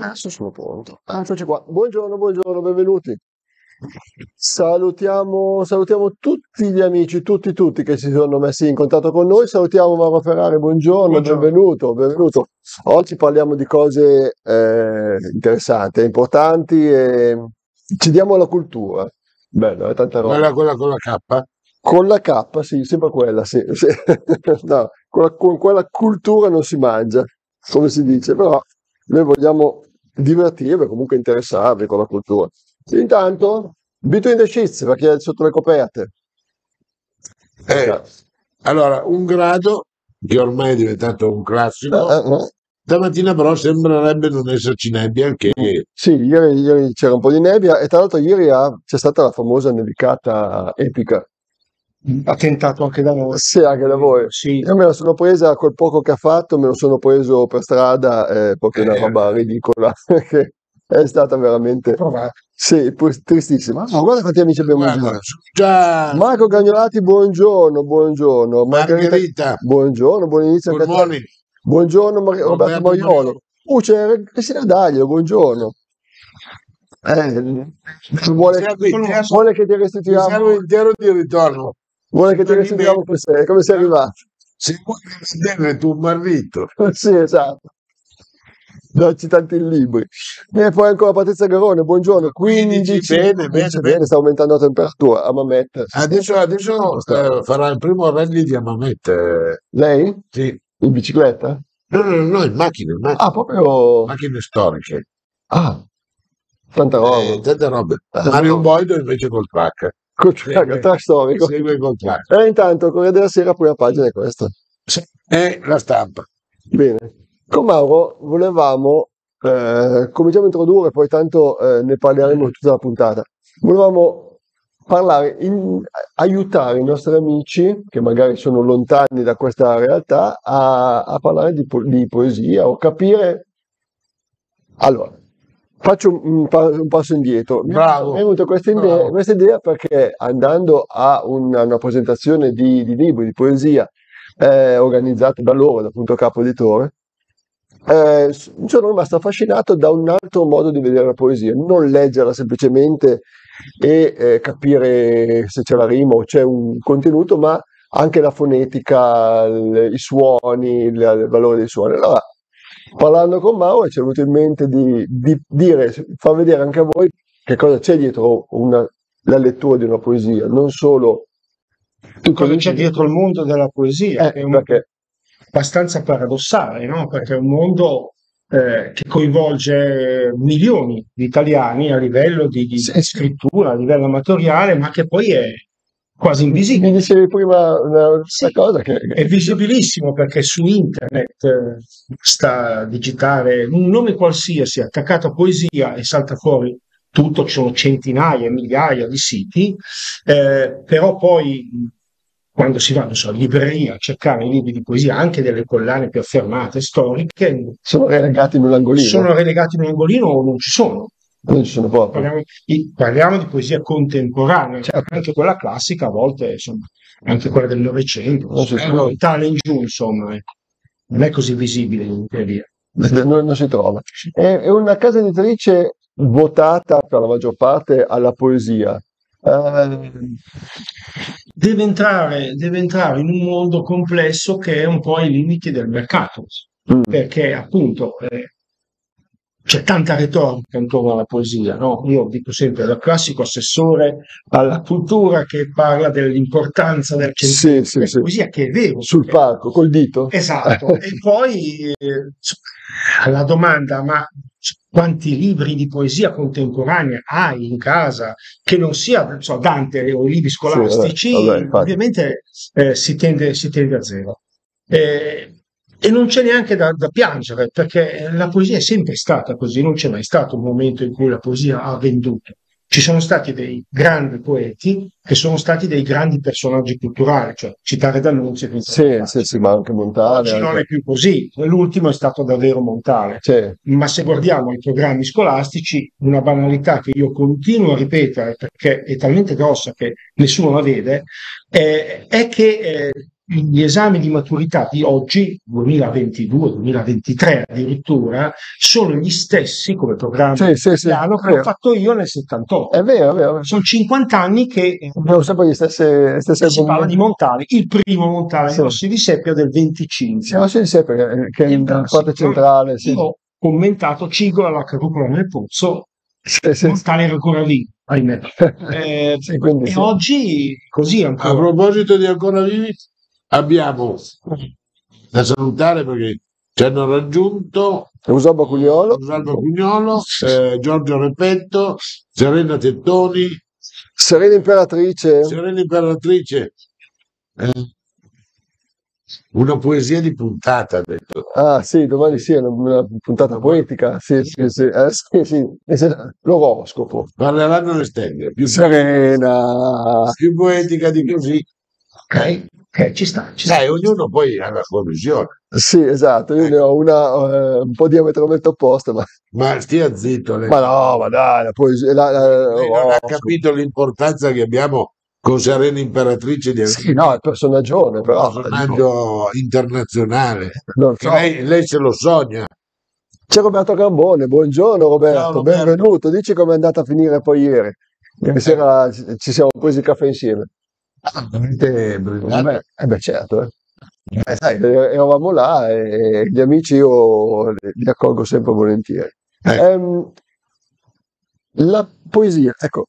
Adesso sono pronto. Eccoci qua. Buongiorno, buongiorno, benvenuti. Salutiamo, salutiamo tutti gli amici, tutti, tutti che si sono messi in contatto con noi. Salutiamo Mauro Ferrari, buongiorno, Buongiorno. benvenuto, benvenuto. Oggi parliamo di cose eh, interessanti, importanti e ci diamo la cultura. Bello, è tanta roba. Quella, quella con la K? Con la K, sì, sempre quella, sì. sì. No, con, la- con quella cultura non si mangia, come si dice, però noi vogliamo divertirvi, comunque interessarvi con la cultura. Intanto, Between the Sheets, perché è sotto le coperte. Eh, allora, un grado che ormai è diventato un classico. Eh, eh. Stamattina però sembrerebbe non esserci nebbia, che Sì, ieri, ieri c'era un po' di nebbia e tra l'altro ieri ha- c'è stata la famosa nevicata epica. Ha tentato anche da noi. Sì, anche da voi. Sì, Io me la sono presa col poco che ha fatto, me lo sono preso per strada, è proprio una Eh. roba ridicola, è stata veramente, sì, tristissima. Ma guarda quanti amici abbiamo guarda, già. Marco Gagnolati, buongiorno, buongiorno. Margherita, Margherita, buongiorno, buon inizio Buongiorno Mar- Roberto Roberto Maiolo. Uh, c'è Cristina Daglio, buongiorno. Eh, vuole, Siamo siamo- vuole che ti siamo restituiamo, intero di ritorno. Vuole che ti restituiamo come sei, come sei arrivato. Se vuoi vedere tuo marito, Sì, esatto. Darci tanti libri. E poi ancora Patrizia Garone, buongiorno. 15, 15, bene, bene, bene. sta aumentando la temperatura a Mamet. adesso, adesso eh, farà il primo rally di Amamette. Lei? Sì. In bicicletta? No, no, no, in macchine, in macchine, Ah, proprio... macchine storiche. Ah, tanta roba. Eh, tante robe. Eh, Mario. Boido invece col track. Col track, track storico. Segue col track. E intanto, il Corriere della Sera, prima pagina è questa. E la stampa. Bene. Con Mauro volevamo, eh, cominciamo a introdurre, poi tanto eh, ne parleremo tutta la puntata. Volevamo parlare, in- aiutare i nostri amici, che magari sono lontani da questa realtà, a, a parlare di, po- di poesia o capire. Allora, faccio un, pa- un passo indietro. Bravo. Mi è venuta questa idea, questa idea perché andando a una, una presentazione di, di libri, di poesia, eh, organizzata da loro, da Punto Capo Editore, eh, sono rimasto affascinato da un altro modo di vedere la poesia, non leggerla semplicemente e eh, capire se c'è la rima o c'è un contenuto, ma anche la fonetica, il- i suoni, il, il valore dei suoni. Allora, parlando con Mauro, ci è venuto in mente di, di dire, far vedere anche a voi che cosa c'è dietro una- la lettura di una poesia, non solo tu Cosa c'è dietro il mondo della poesia? Eh, che è un- perché abbastanza paradossale, no? Perché è un mondo eh, che coinvolge milioni di italiani a livello di, di scrittura, a livello amatoriale, ma che poi è quasi invisibile. mi dicevi prima una, Sì. cosa che, È visibilissimo perché su internet eh, sta digitale un nome qualsiasi attaccato a poesia e salta fuori tutto, ci sono centinaia, migliaia di siti, eh, però poi quando si va non so, in libreria a cercare i libri di poesia, anche delle collane più affermate, storiche, sono relegati in un angolino, sono relegati in un angolino o non ci sono. Non ci sono proprio. Parliamo di, parliamo di poesia contemporanea, Certo. anche quella classica, a volte insomma, anche quella del Novecento, eh, tale in giù, insomma, ecco. non è così visibile in teoria. non, non si trova. È, è una casa editrice votata per la maggior parte alla poesia. Eh, Deve entrare, deve entrare in un mondo complesso che è un po' ai limiti del mercato, mm, perché appunto eh, c'è tanta retorica intorno alla poesia, no? Io dico sempre il classico assessore alla cultura che parla dell'importanza del Sì, centro sì, della sì. poesia, che è vero. sul perché- palco, col dito. Esatto, e poi eh, la domanda, ma quanti libri di poesia contemporanea hai in casa che non sia so, Dante o i libri scolastici? vabbè, vabbè, ovviamente eh, si, tende, si tende a zero. Eh, e non c'è neanche da, da piangere, perché la poesia è sempre stata così, non c'è mai stato un momento in cui la poesia ha venduto. Ci sono stati dei grandi poeti che sono stati dei grandi personaggi culturali, cioè citare D'Annunzio e Sì, sì, sì, ma anche Montale. Oggi non anche- è più così, l'ultimo è stato davvero Montale. Sì, Ma se guardiamo i programmi scolastici, una banalità che io continuo a ripetere perché è talmente grossa che nessuno la vede, eh, è che eh, gli esami di maturità di oggi, 2022-2023 addirittura, sono gli stessi come programma Sì, sì, sì, che ho fatto io nel 78. È vero, è vero. Sono 50 anni che eh, Abbiamo sempre gli stessi, stesse si parla di. Montale, il primo Montale Sì. Rossi di Seppia del 25. Siamo sì, sì, perché che è la da- parte centrale, sì. Io ho commentato Cigola la cupola nel pozzo, Sì, sì. Montale era ancora lì, ahimè. Eh, Sì, quindi e sì. oggi così A ancora. proposito di ancora vivi, abbiamo da salutare perché ci hanno raggiunto Usobo Cugliolo, Rosalba Cugnolo, eh, Giorgio Repetto, Serena Tettoni, Serena Imperatrice, Serena Imperatrice. eh, una poesia di puntata, ha detto. ah sì, domani sì, è una, una puntata poetica, sì, sì, sì, eh, sì, sì. L'oroscopo, Parleranno le stelle, più, Serena, più poetica di così. Ok, ok, ci sta, ci sta. Dai, ognuno poi ha la sua visione. sì, esatto, io ne ho una eh, un po' diametralmente opposta, ma, Ma stia zitto, lei, ma no, ma dai, la poesia, la, la- lei non ha capito l'importanza che abbiamo con Serena Imperatrice di Sì, no, il personaggione, un però, personaggio internazionale. non so. lei, lei se lo sogna. C'è Roberto Gambone, buongiorno Roberto, Ciao, Roberto. benvenuto, dici com'è andata a finire poi ieri. Ieri sera ci ci siamo presi il caffè insieme. Ah, veramente brillante. Beh, eh beh, certo, eh. Eh, sai, eh, eravamo là e gli amici io li accolgo sempre volentieri. Eh. Ehm, la poesia, ecco,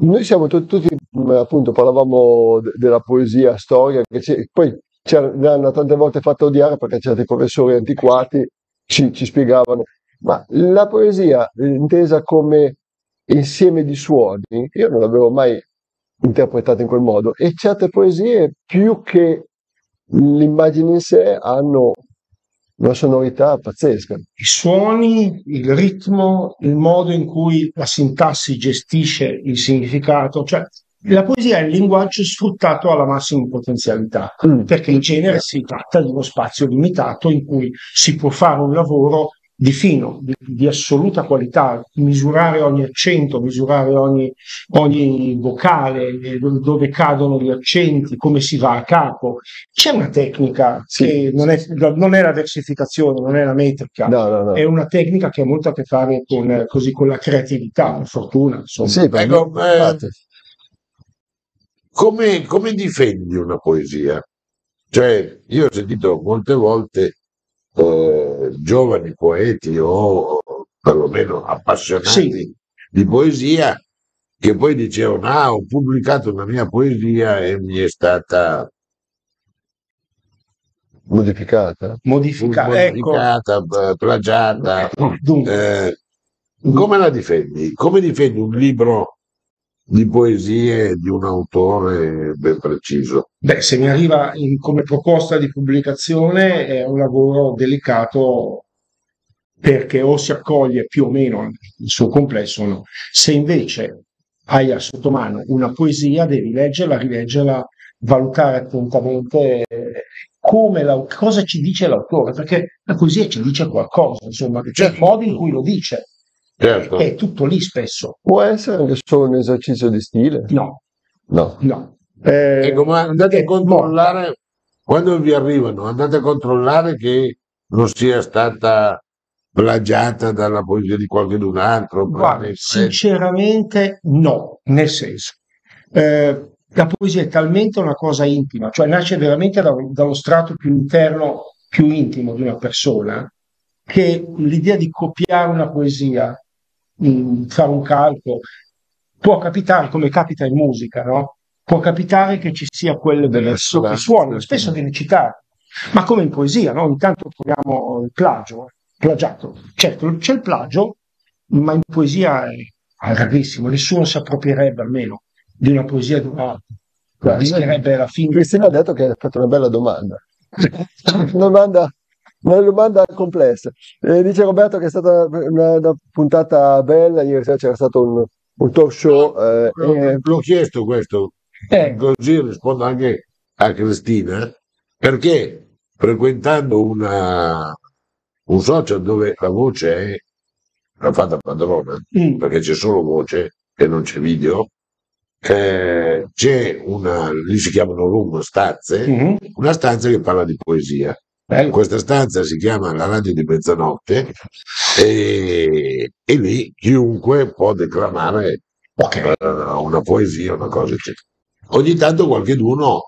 noi siamo tu- tutti, mh, appunto, parlavamo de- della poesia storica, che ci- poi ci hanno tante volte fatto odiare perché certi professori antiquati ci, ci spiegavano, ma la poesia eh, intesa come insieme di suoni, io non l'avevo mai interpretata in quel modo e certe poesie più che l'immagine in sé hanno una sonorità pazzesca. I suoni, il ritmo, il modo in cui la sintassi gestisce il significato, cioè la poesia è il linguaggio sfruttato alla massima potenzialità, perché in genere si tratta di uno spazio limitato in cui si può fare un lavoro di fino, di, di assoluta qualità, misurare ogni accento, misurare ogni, ogni vocale, eh, do- dove cadono gli accenti, come si va a capo. C'è una tecnica Sì. che non è, non è la versificazione, non è la metrica, No, no, no. è una tecnica che ha molto a che fare con, così, con la creatività, la fortuna, insomma. Sì, per Ecco, eh. Come, come difendi una poesia? Cioè, io ho sentito molte volte eh, giovani poeti o perlomeno appassionati Sì. di poesia che poi dicevano: Ah, ho pubblicato una mia poesia e mi è stata modificata. Modificare, ecco, modificata, p- plagiata. dunque, Eh, come la difendi? Come difendi un libro di poesie di un autore ben preciso? Beh, se mi arriva in- come proposta di pubblicazione è un lavoro delicato perché o si accoglie più o meno il suo complesso o no. Se invece hai a sotto mano una poesia, devi leggerla, rileggerla, valutare attentamente eh, come la- cosa ci dice l'autore, perché la poesia ci dice qualcosa, insomma, c'è il modo in cui lo dice, Certo. è tutto lì spesso. Può essere anche solo un esercizio di stile? No, No. no. Eh, Ecco, ma andate a controllare quando vi arrivano, andate a controllare che non sia stata plagiata dalla poesia di qualcun altro. Guarda, Eh, sinceramente no, nel senso, eh, la poesia è talmente una cosa intima, cioè nasce veramente da- dallo strato più interno, più intimo di una persona, che l'idea di copiare una poesia, mh, fare un calco, può capitare come capita in musica, no? Può capitare che ci sia quel verso che suona, spesso viene citato, ma come in poesia, no? Intanto troviamo il plagio, plagiato. Certo, c'è il plagio, ma in poesia è rarissimo, nessuno si approprierebbe almeno di una poesia di un altro. Rischierebbe alla fine. Cristina ha detto che hai fatto una bella domanda. Una domanda, una domanda complessa. Eh, dice Roberto che è stata una, una puntata bella, ieri sera c'era stato un, un talk show. eh, e- L'ho chiesto questo, Eh, così rispondo anche a Cristina, perché frequentando una, un social dove la voce è la fatta padrona, mm, perché c'è solo voce e non c'è video, eh, c'è una, lì si chiamano room, stanze, Mhm. una stanza che parla di poesia. Bello. Questa stanza si chiama La radio di mezzanotte e, e lì chiunque può declamare Ok. eh, una poesia, una cosa eccetera. Ogni tanto qualcheduno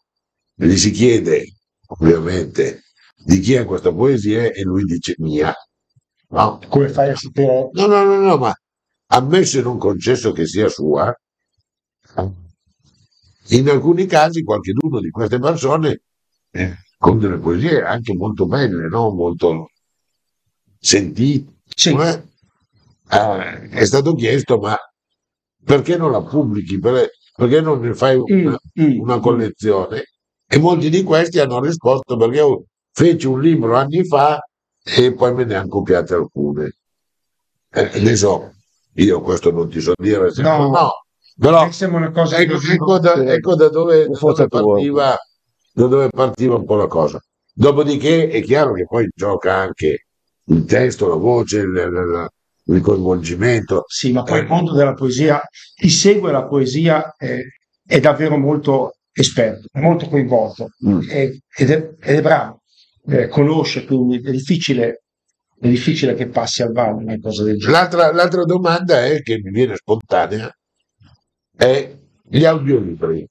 gli si chiede, ovviamente, di chi è questa poesia e lui dice mia. No, Come fai a sapere? no, no, no, no, ma ammesso e non concesso che sia sua, in alcuni casi qualcheduno di queste persone eh, con delle poesie anche molto belle, no? molto sentite, Sì. eh, eh, è stato chiesto ma perché non la pubblichi? Per- perché non ne fai una, Mm, mm. una collezione? E molti di questi hanno risposto perché io feci un libro anni fa e poi me ne hanno copiate alcune. Eh, adesso io questo non ti so dire se No. no, però una cosa ecco, ecco da, ecco da dove, da dove partiva, da dove partiva un po' la cosa. Dopodiché è chiaro che poi gioca anche il testo, la voce, il, il- il coinvolgimento. Sì, ma poi il mondo della poesia, chi segue la poesia è, è davvero molto esperto, è molto coinvolto Mm. è- ed, è, ed è bravo, eh, conosce, quindi è difficile, è difficile che passi al vaglio una cosa del genere. L'altra, l'altra domanda è che mi viene spontanea è gli audiolibri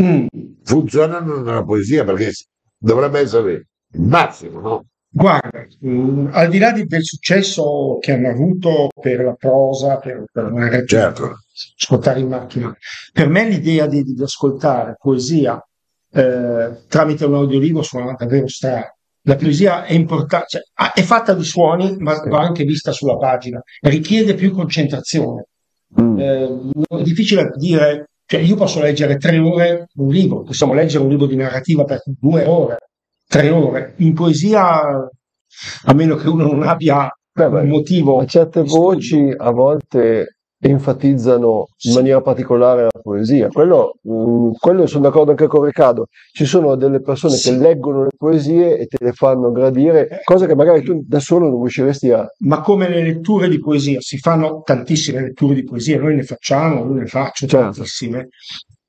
Mm. funzionano nella poesia perché dovrebbe essere il massimo, no? Guarda, mm, al di là di- del successo che hanno avuto per la prosa, per, per narrativa, Certo. ascoltare in macchina, per me l'idea di, di ascoltare poesia eh, tramite un audiolibro suona davvero strano. La poesia è importante, cioè, è fatta di suoni, ma va anche vista sulla pagina, richiede più concentrazione. Mm. Eh, è difficile dire, cioè io posso leggere tre ore un libro, possiamo leggere un libro di narrativa per due ore, tre ore. In poesia, a meno che uno non abbia Beh, un motivo. Certe voci a volte enfatizzano in maniera particolare la poesia. Quello, mm, quello sono d'accordo anche con Riccardo. Ci sono delle persone Sì. che leggono le poesie e te le fanno gradire, cosa che magari tu da solo non riusciresti a... Ma come le letture di poesia, si fanno tantissime letture di poesia, noi ne facciamo, io ne faccio Certo. tantissime.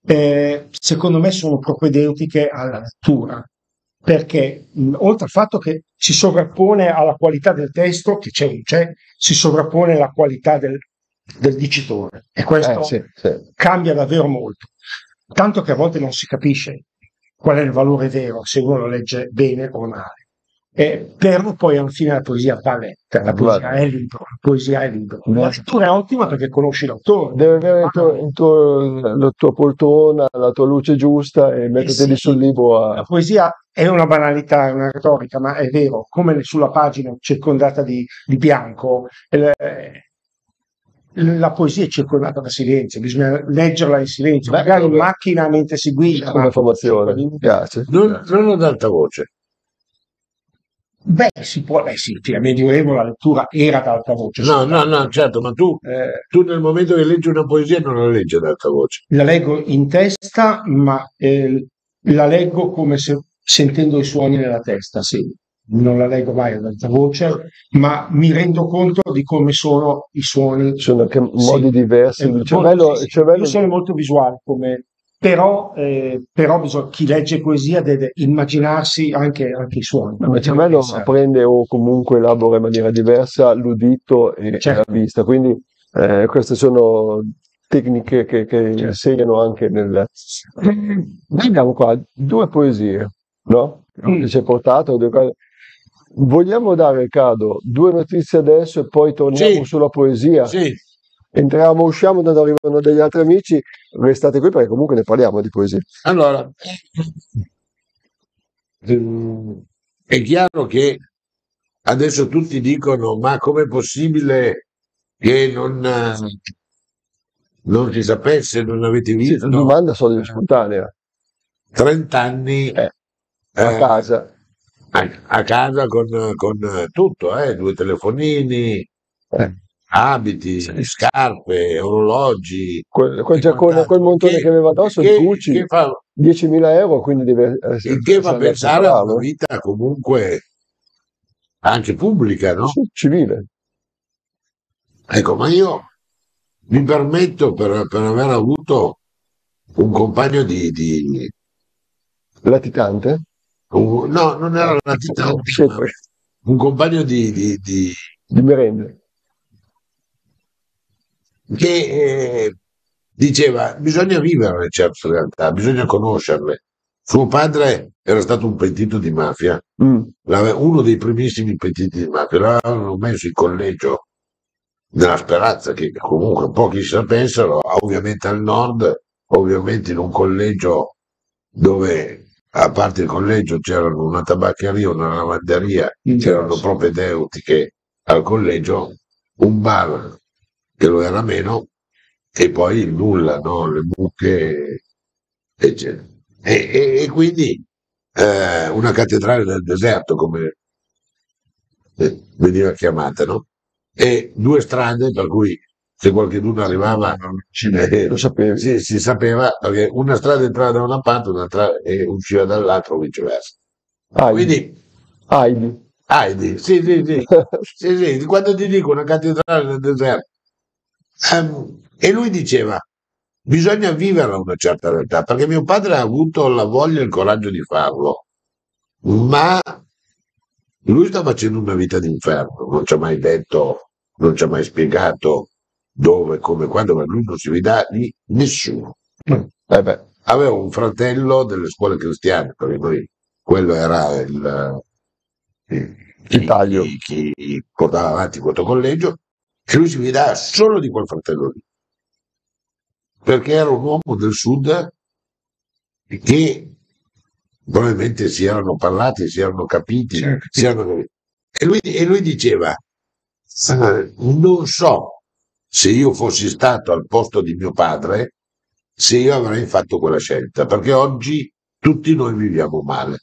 Eh, secondo me sono propedeutiche alla lettura, perché mh, oltre al fatto che si sovrappone alla qualità del testo, che c'è, non c'è, si sovrappone alla qualità del, del dicitore e questo Eh, sì, sì. cambia davvero molto. Tanto che a volte non si capisce qual è il valore vero, se uno lo legge bene o male. Eh, però poi alla fine la poesia va letta, la poesia è libro, la poesia è libro. La lettura è ottima perché conosci l'autore. Devi avere il tuo, il tuo- la tua poltrona, la tua luce giusta e metterti sì. lì sul libro La a... poesia è una banalità, è una retorica, ma è vero, come sulla pagina circondata di, di bianco, eh, la poesia è circondata da silenzio, bisogna leggerla in silenzio, Beh, magari in macchina mentre si guida. come ma- formazione. Mi piace. Non, non ad alta voce. Beh, si può, beh sì, fino al Medioevo la lettura era ad alta voce. No, no, no, certo, ma tu, Eh, tu nel momento che leggi una poesia non la leggi ad alta voce. la leggo in testa, ma eh, la leggo come se sentendo i suoni nella testa, sì. Non la leggo mai ad alta voce, ma mi rendo conto di come sono i suoni. Sono anche Sì. modi diversi. Eh, Il cervello, sì, sì. cervello Io sono molto visuale, come- però, eh, però bisogna- chi legge poesia deve immaginarsi anche, anche i suoni. Ma il cervello apprende o comunque elabora in maniera diversa l'udito e Certo. la vista, quindi eh, queste sono tecniche che, che Certo. insegnano anche nel... Noi abbiamo qua due poesie, no? Mm. Che ci hai portato. due cose. Vogliamo dare, Riccardo, due notizie adesso e poi torniamo Sì. sulla poesia? Sì, Entriamo, usciamo, quando arrivano degli altri amici, restate qui perché comunque ne parliamo di poesia. allora, è chiaro che adesso tutti dicono, ma com'è possibile che non, non si sapesse, non avete Sì, visto? la domanda sorge spontanea, 30 anni Eh, a eh, casa. A, a casa con, con tutto, eh, due telefonini, Eh. abiti, Sì. scarpe, orologi. Quel, quel giaccone, quel montone che, aveva addosso, che- Gucci, che fa, 10.000 euro, quindi deve essere il che fa pensare a bravo, una eh. vita comunque anche pubblica, no? Sì, civile. Ecco, ma io mi permetto per, per aver avuto un compagno di, di Latitante? Un- no, non era latitante, Sì, ma un compagno di, di- di- Di merende. che eh, diceva bisogna vivere certe realtà, bisogna conoscerle. Suo padre era stato un pentito di mafia, Mm. uno dei primissimi pentiti di mafia, l'avevano messo in collegio nella speranza che comunque pochi sapessero, ovviamente al nord, ovviamente in un collegio dove a parte il collegio c'erano una tabaccheria, una lavanderia, c'erano propedeutiche al collegio, un bar che lo era meno e poi il nulla, no? le mucche, eccetera. E, e- e quindi eh, una cattedrale del deserto, come eh, veniva chiamata, no? E due strade per cui se qualcuno arrivava eh, Lo sapevi. si, si sapeva perché una strada entrava da una parte un'altra e usciva dall'altra o viceversa. Quindi, Heidi. Heidi, sì, sì, sì, sì, sì, quando ti dico una cattedrale nel deserto, ehm, e lui diceva, bisogna vivere una certa realtà, perché mio padre ha avuto la voglia e il coraggio di farlo, ma lui sta facendo una vita d'inferno, non ci ha mai detto, non ci ha mai spiegato dove, come, quando, ma lui non si fida di nessuno. Eh beh, Aveva un fratello delle scuole cristiane, perché noi, quello era il, il- Il taglio. chi, chi portava avanti questo collegio, e lui si fidava solo di quel fratello lì, perché era un uomo del sud che probabilmente si erano parlati, si erano capiti, Certo. si erano. E, lui, e lui diceva, "Eh, non so se io fossi stato al posto di mio padre, se io avrei fatto quella scelta, perché oggi tutti noi viviamo male,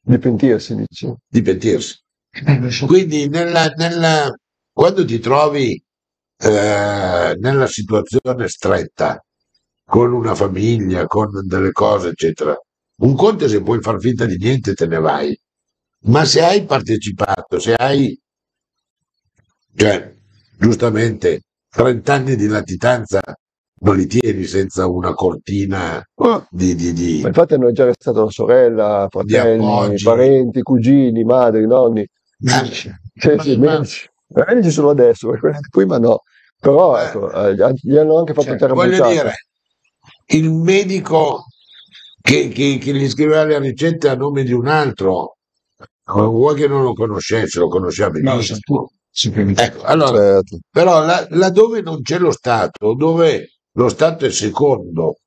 di pentirsi, dici. di pentirsi. Eh. Quindi nella, nella- quando ti trovi eh, nella situazione stretta, con una famiglia, con delle cose, eccetera, un conto è se puoi far finta di niente te ne vai, ma se hai partecipato, se hai, cioè, giustamente, 30 anni di latitanza non li tieni senza una cortina di, di- di- Ma infatti hanno già arrestato la sorella, fratelli, parenti, cugini, madri, nonni. Sì, ma- sì. Eh, medici solo adesso, perché quelli di prima no. Però Eh. ecco, eh, gli hanno anche fatto Cioè, terra voglio dire, il medico che, che- che gli scriveva le ricette a nome di un altro, non vuoi che non lo conoscesse, lo conosceva No, benissimo. sicuramente. Ecco, allora, Certo. però là- laddove non c'è lo Stato, dove lo Stato è secondo,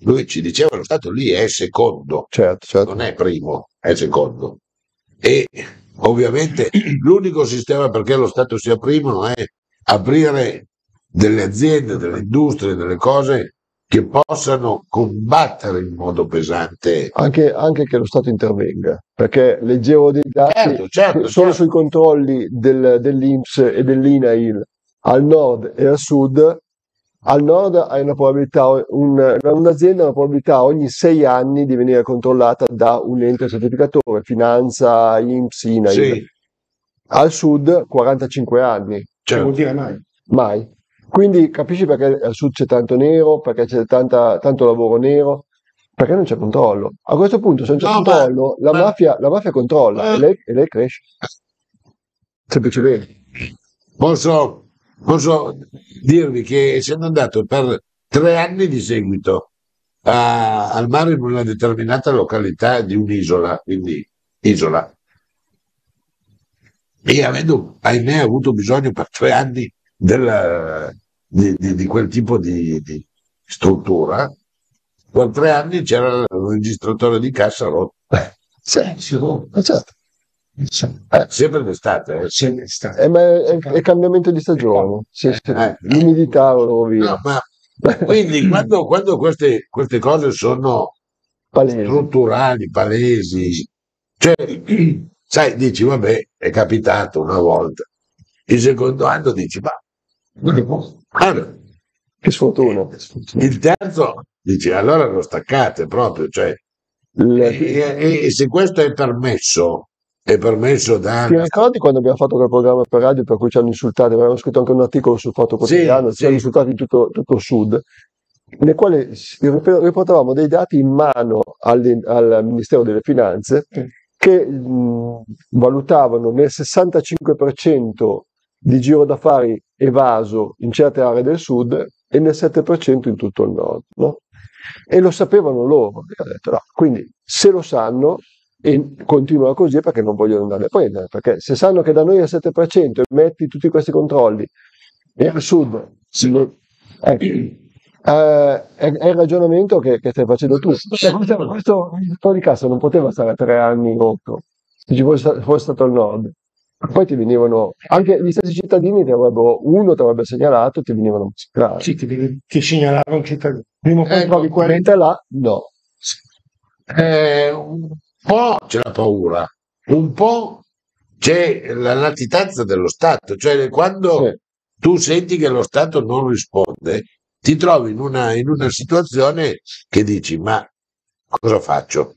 lui ci diceva lo Stato lì è secondo, Certo, certo. non è primo, è secondo. E ovviamente l'unico sistema perché lo Stato sia primo è aprire delle aziende, delle industrie, delle cose che possano combattere in modo pesante. Anche, anche che lo Stato intervenga, perché leggevo dei dati Certo, certo, solo certo. sui controlli del, dell'Inps e dell'INAIL al nord e al sud. Al nord hai una probabilità, un- un'azienda ha una probabilità ogni sei anni di venire controllata da un ente certificatore, finanza, INPS, INAIL. Sì, Al sud 45 anni, Che certo. vuol dire mai. mai. Quindi capisci perché al sud c'è tanto nero, perché c'è tanta- tanto lavoro nero, perché non c'è controllo. A questo punto, se non c'è No, ma- controllo, la, ma- mafia, la mafia controlla Eh. e, lei, e lei cresce. Semplicemente. Posso, posso dirvi che essendo andato per tre anni di seguito a- al mare in una determinata località di un'isola, quindi isola, e avendo, ahimè, avuto bisogno per tre anni della- di, di- di quel tipo di, di struttura, per tre anni c'era il registratore di cassa rotto, Sì, Sicuro. eh, certo. Eh, sempre d'estate. eh. Sempre stato. Eh, ma è, è cambiamento di stagione. Sì, sì. Eh. L'umidità lo rovina. No, ma quindi quando, quando queste, queste cose sono Palese. strutturali, palesi, cioè, sai, dici, vabbè, è capitato una volta. Il secondo anno dici, ma guarda, Che sfortuna. il terzo dici, allora lo staccate proprio, cioè, Il- e, e- se questo è permesso, è permesso da... Ti ricordi quando abbiamo fatto quel programma per radio per cui ci hanno insultati? Avevamo scritto anche un articolo sul Fatto Quotidiano, Sì, ci hanno sì. insultati tutto, tutto il sud. nel quale riportavamo dei dati in mano alle, al Ministero delle Finanze che mh, valutavano nel 65% di giro d'affari evaso in certe aree del sud e nel 7% in tutto il nord. No? E lo sapevano loro. Detto, no. Quindi se lo sanno e continuano così è perché non vogliono andare a prendere, perché se sanno che da noi è il 7% e metti tutti questi controlli e al sud, ecco, eh, è, è, il ragionamento che, che, stai facendo tu. Cioè, questo, questo di cassa non poteva stare tre anni in otto, se ci fosse, fosse stato al nord. Poi ti venivano, anche gli stessi cittadini ti avrebbero, uno ti avrebbe segnalato e ti venivano a Sì, ti, ti segnalavano un cittadino. Prima o poi ecco, trovi quella là, no. Eh, un po' c'è la paura, un po' c'è la latitanza dello Stato, cioè quando sì. tu senti che lo Stato non risponde, ti trovi in una, in una situazione che dici ma cosa faccio?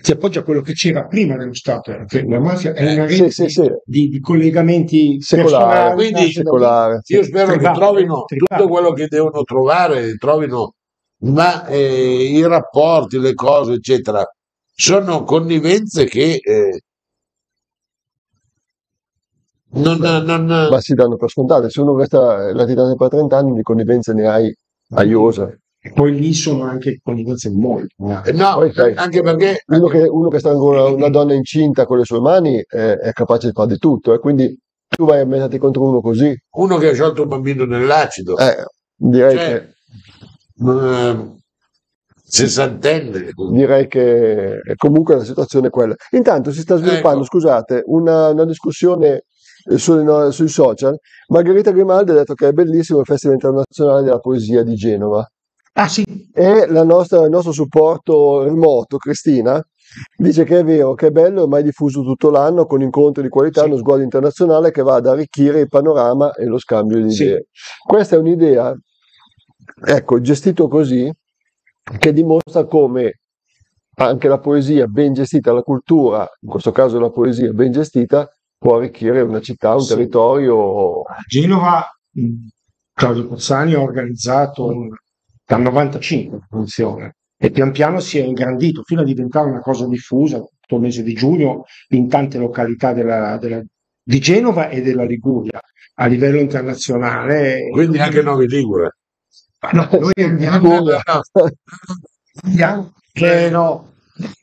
Si appoggia a quello che c'era prima dello Stato, che la mafia è una rete sì, sì, di, di, collegamenti secolari. Quindi secolare. io spero che trovino tutto quello che devono trovare, trovino, ma eh, i rapporti, le cose, eccetera, sono connivenze che eh, non, non, ma si danno per scontate. Se uno resta latitante per 30 anni, di connivenze ne hai a iosa. E poi lì sono anche connivenze molto. Eh, no, poi, sai, anche perché uno che, uno che sta con una, una, donna incinta con le sue mani è, è capace di fare di tutto, e eh, quindi tu vai a metterti contro uno così. Uno che ha sciolto un bambino nell'acido. Eh, direi cioè, che. Uh, sessantenne. Direi che comunque la situazione è quella. Intanto si sta sviluppando, ecco. scusate, una, una discussione eh, sui, no, sui, social. Margherita Grimaldi ha detto che è bellissimo il Festival internazionale della poesia di Genova. Ah sì. E la nostra, il nostro supporto remoto, Cristina, dice che è vero, che è bello, è mai diffuso tutto l'anno con incontri di qualità, sì. uno sguardo internazionale che va ad arricchire il panorama e lo scambio di idee. Sì. Questa è un'idea, ecco, gestito così, che dimostra come anche la poesia ben gestita, la cultura, in questo caso la poesia ben gestita, può arricchire una città, un sì. territorio. A Genova, Claudio Pozzani ha organizzato un dal 95 funziona e pian piano si è ingrandito fino a diventare una cosa diffusa tutto il mese di giugno in tante località della, della, di Genova e della Liguria a livello internazionale. Quindi anche Novi Ligure. No, noi andiamo, andiamo che no.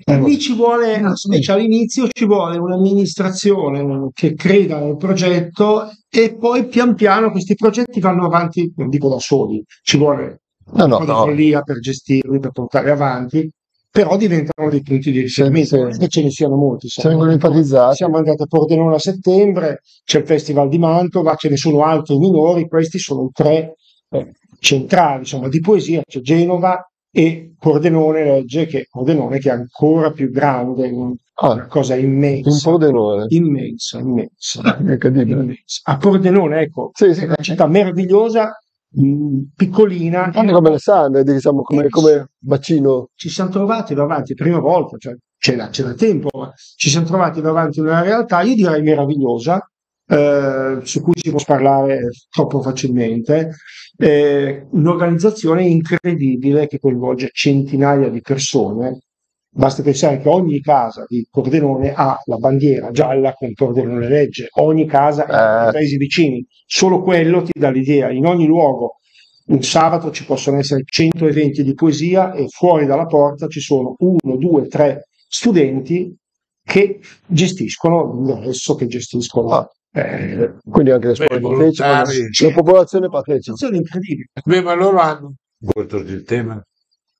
Lì ci vuole, specie all'inizio, ci vuole un'amministrazione che creda nel progetto e poi pian piano questi progetti vanno avanti, non dico da soli, ci vuole no, no, no. follia per gestirli, per portare avanti, però diventano dei punti di riferimento, sì, sì. ce ne siano molti. Siamo, vengono enfatizzati. Siamo andati a Pordenone a settembre, c'è il Festival di Mantova, ce ne sono altri minori, questi sono i tre eh, centrali insomma, di poesia, c'è Genova e Pordenone legge che Pordenone che è ancora più grande, ah, una cosa immensa. In Pordenone? Immensa, immensa. immensa. A Pordenone, ecco, sì, sì, una città meravigliosa piccolina. Anche come Alessandria, diciamo, come, come, bacino. Ci siamo trovati davanti, prima volta, cioè c'era, c'era tempo, ci siamo trovati davanti a una realtà, io direi meravigliosa, eh, su cui si può parlare troppo facilmente, eh, un'organizzazione incredibile che coinvolge centinaia di persone Basta pensare che ogni casa di Pordenone ha la bandiera gialla con Pordenone legge, ogni casa eh. nei paesi vicini. Solo quello ti dà l'idea. In ogni luogo, un sabato ci possono essere 100 eventi di poesia e fuori dalla porta ci sono uno, due, tre studenti che gestiscono l'ingresso, che gestiscono. Ah. Eh, quindi anche le scuole partecipano, la popolazione partecipa. È incredibile. Beh, ma loro hanno questo sistema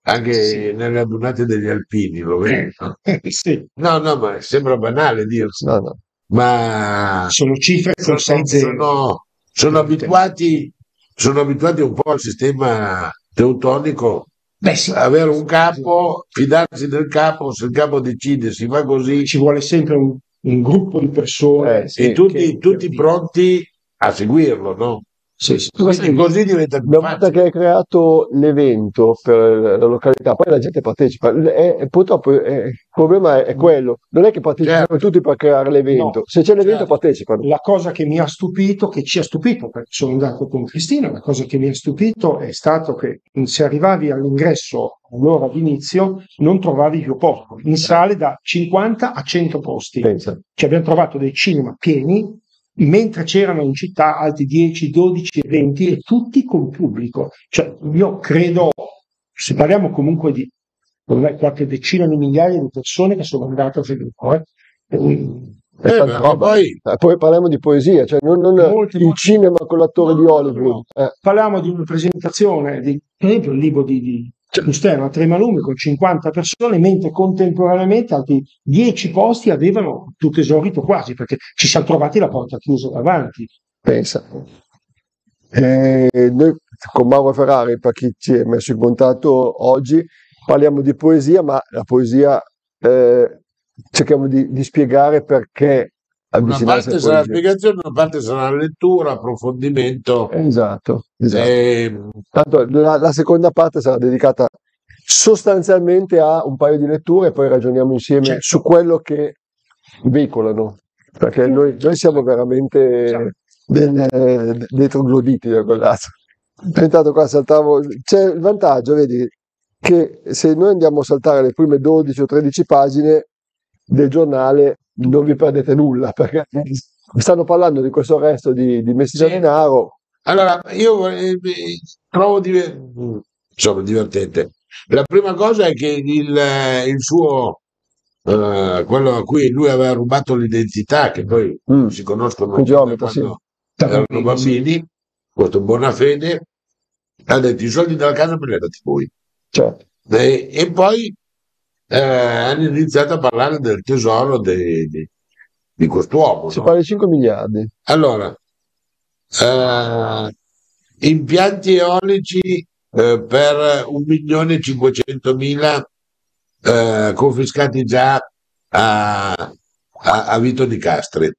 anche sì. nelle adunate degli alpini, lo vedo. Eh, sì. No, no, ma sembra banale dirsi. No, no. Ma sono cifre sono, sono, sono, abituati, sono abituati un po' al sistema teutonico. Beh, sì. Avere un capo, fidarsi del capo, se il capo decide si fa così. Ci vuole sempre un, un gruppo di persone eh, e tutti, tutti pronti a seguirlo, no? Sì, sì. Quindi così diventa più Una volta che hai creato l'evento per la località, poi la gente partecipa. E purtroppo eh, il problema è, è quello. Non è che partecipano Certo. tutti per creare l'evento. No. Se c'è l'evento Certo. partecipano. La cosa che mi ha stupito, che ci ha stupito, perché sono andato con Cristina, la cosa che mi ha stupito è stato che se arrivavi all'ingresso all'ora d'inizio non trovavi più posto. In sale da 50 a 100 posti. Pensa. Ci abbiamo trovato dei cinema pieni, mentre c'erano in città altri 10, 12 eventi e tutti con pubblico. Cioè, io credo, se parliamo comunque di qualche decina di migliaia di persone che sono andate a vedere. Eh. È Eh, roba. poi- Eh, poi parliamo di poesia, cioè non, non Molti, il molti. cinema con l'attore di No, Hollywood. Eh, Parliamo di una presentazione, di, per esempio il libro di, di Giustino a Tremalumi con 50 persone, mentre contemporaneamente altri 10 posti avevano tutto esaurito quasi, perché ci siamo trovati la porta chiusa davanti. pensa. Eh, noi con Mauro Ferrari, per chi ci è messo in contatto oggi, parliamo di poesia, ma la poesia eh, cerchiamo di, di spiegare perché Una parte sarà la spiegazione, una parte sarà la lettura, approfondimento. Esatto, esatto. Eh, Tanto la, la seconda parte sarà dedicata sostanzialmente a un paio di letture e poi ragioniamo insieme Certo. su quello che veicolano, perché noi, noi siamo veramente Certo. del- eh, dei trogloditi da quel lato. Intanto qua saltavo, c'è il vantaggio, vedi, che se noi andiamo a saltare le prime 12 o 13 pagine del giornale non vi perdete nulla, perché stanno parlando di questo resto di, di Messina Sì. Denaro. allora, io eh, trovo diver- insomma, divertente. La prima cosa è che il, il suo, eh, quello a cui lui aveva rubato l'identità, che poi Mm. si conoscono geometra, sì. quando erano bambini, questo Bonafede, ha detto i soldi della casa me li ha dati voi. Certo. E, e poi eh, hanno iniziato a parlare del tesoro de- di, di quest'uomo. Si no? parla di 5 miliardi. Allora, eh, impianti eolici eh, per 1.500.000 eh, confiscati già a, a, a Vito di Castri.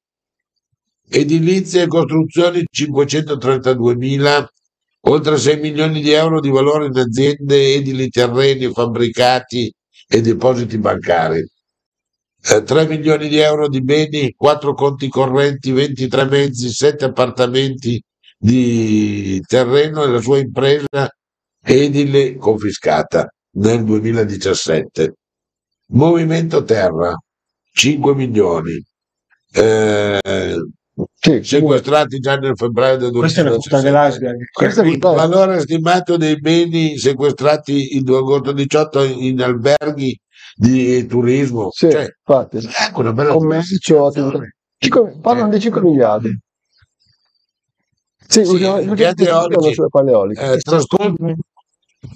Edilizie e costruzioni 532.000, oltre 6 milioni di euro di valore in aziende edili, terreni, fabbricati e depositi bancari. Eh, 3 milioni di euro di beni, 4 conti correnti, 23 mezzi, 7 appartamenti di terreno e la sua impresa edile confiscata nel 2017. Movimento Terra, 5 milioni. Eh, Sì, sequestrati già nel febbraio del Questa è la punta 2017. dell'iceberg. Il valore stimato dei beni sequestrati il 2 agosto 18 in alberghi di turismo. Sì, Cioè, infatti. ecco una bella Commercio. Cinque- parlano di 5 miliardi. Sì, Sì, impianti eolici. sulle palle eoliche. eh.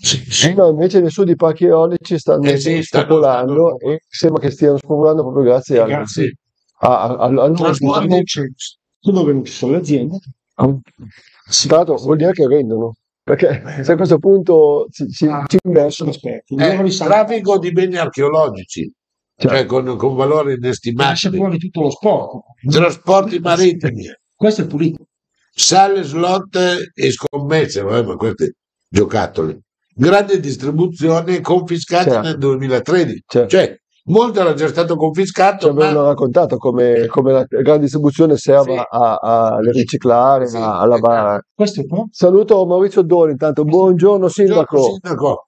Sì, sì. Eh no, invece nei studi parchi eolici stanno Eh sì, stanno- spopolando stanno- e sembra che stiano spopolando proprio grazie al, Grazie. A- a- al- al- Trasporti non c'è. Tu dove non ci sono le aziende? a- Tra l'altro vuol dire che rendono, perché se a questo punto ci, ci, Ah, ci sono investono. esperti. Eh, traffico di beni archeologici, Cioè, cioè con, con valori Lascia inestimabili. fuori tutto lo sport. Trasporti marittimi, Questo è pulito. sale, slot e scommesse, vabbè, ma questi giocattoli. Grande distribuzione confiscati Certo. nel 2013. Certo. Cioè, molto era già stato ci confiscato, avevano ma raccontato come, come la grande distribuzione serva Sì. a, a riciclare, Sì, a, a lavare. Qua. Saluto Maurizio Doni, intanto buongiorno sindaco, Buongiorno, sindaco.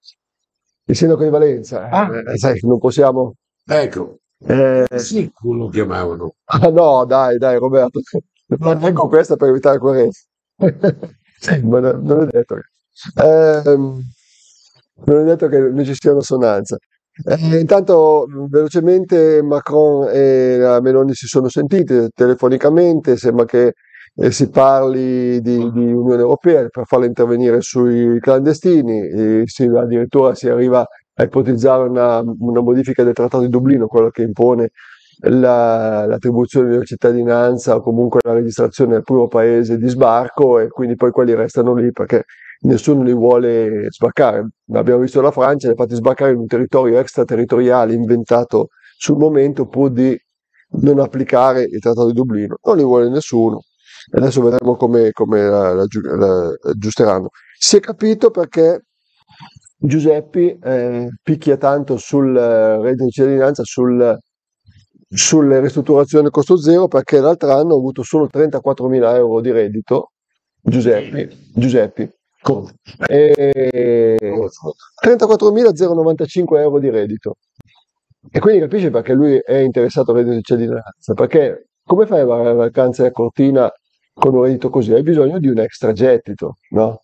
il sindaco di Valenza. Ah. Eh, sai, non possiamo... Ecco, eh, sì, lo chiamavano. ah, no, dai, dai Roberto, non ecco questa per evitare. Sì, ma no- non è detto che, ehm, non è detto che non ci sia un'assonanza. Eh, intanto velocemente Macron e la Meloni si sono sentiti telefonicamente, sembra che eh, si parli di, di Unione Europea per farla intervenire sui clandestini, si- addirittura si arriva a ipotizzare una, una modifica del Trattato di Dublino, quello che impone la- l'attribuzione della cittadinanza o comunque la registrazione nel primo paese di sbarco e quindi poi quelli restano lì perché nessuno li vuole sbarcare. Abbiamo visto la Francia, li ha fatti sbarcare in un territorio extraterritoriale inventato sul momento pur di non applicare il Trattato di Dublino. Non li vuole nessuno. adesso vedremo come, come la, la, la, aggiusteranno. Si è capito perché Giuseppe eh, picchia tanto sul eh, reddito di cittadinanza, sul, sulle ristrutturazioni a costo zero, perché l'altro anno ha avuto solo 34.000 euro di reddito, Giuseppe, E 34.095 euro di reddito. E quindi capisci perché lui è interessato al reddito di cittadinanza, perché come fai a fare la vacanza a Cortina con un reddito così? Hai bisogno di un extra gettito, no?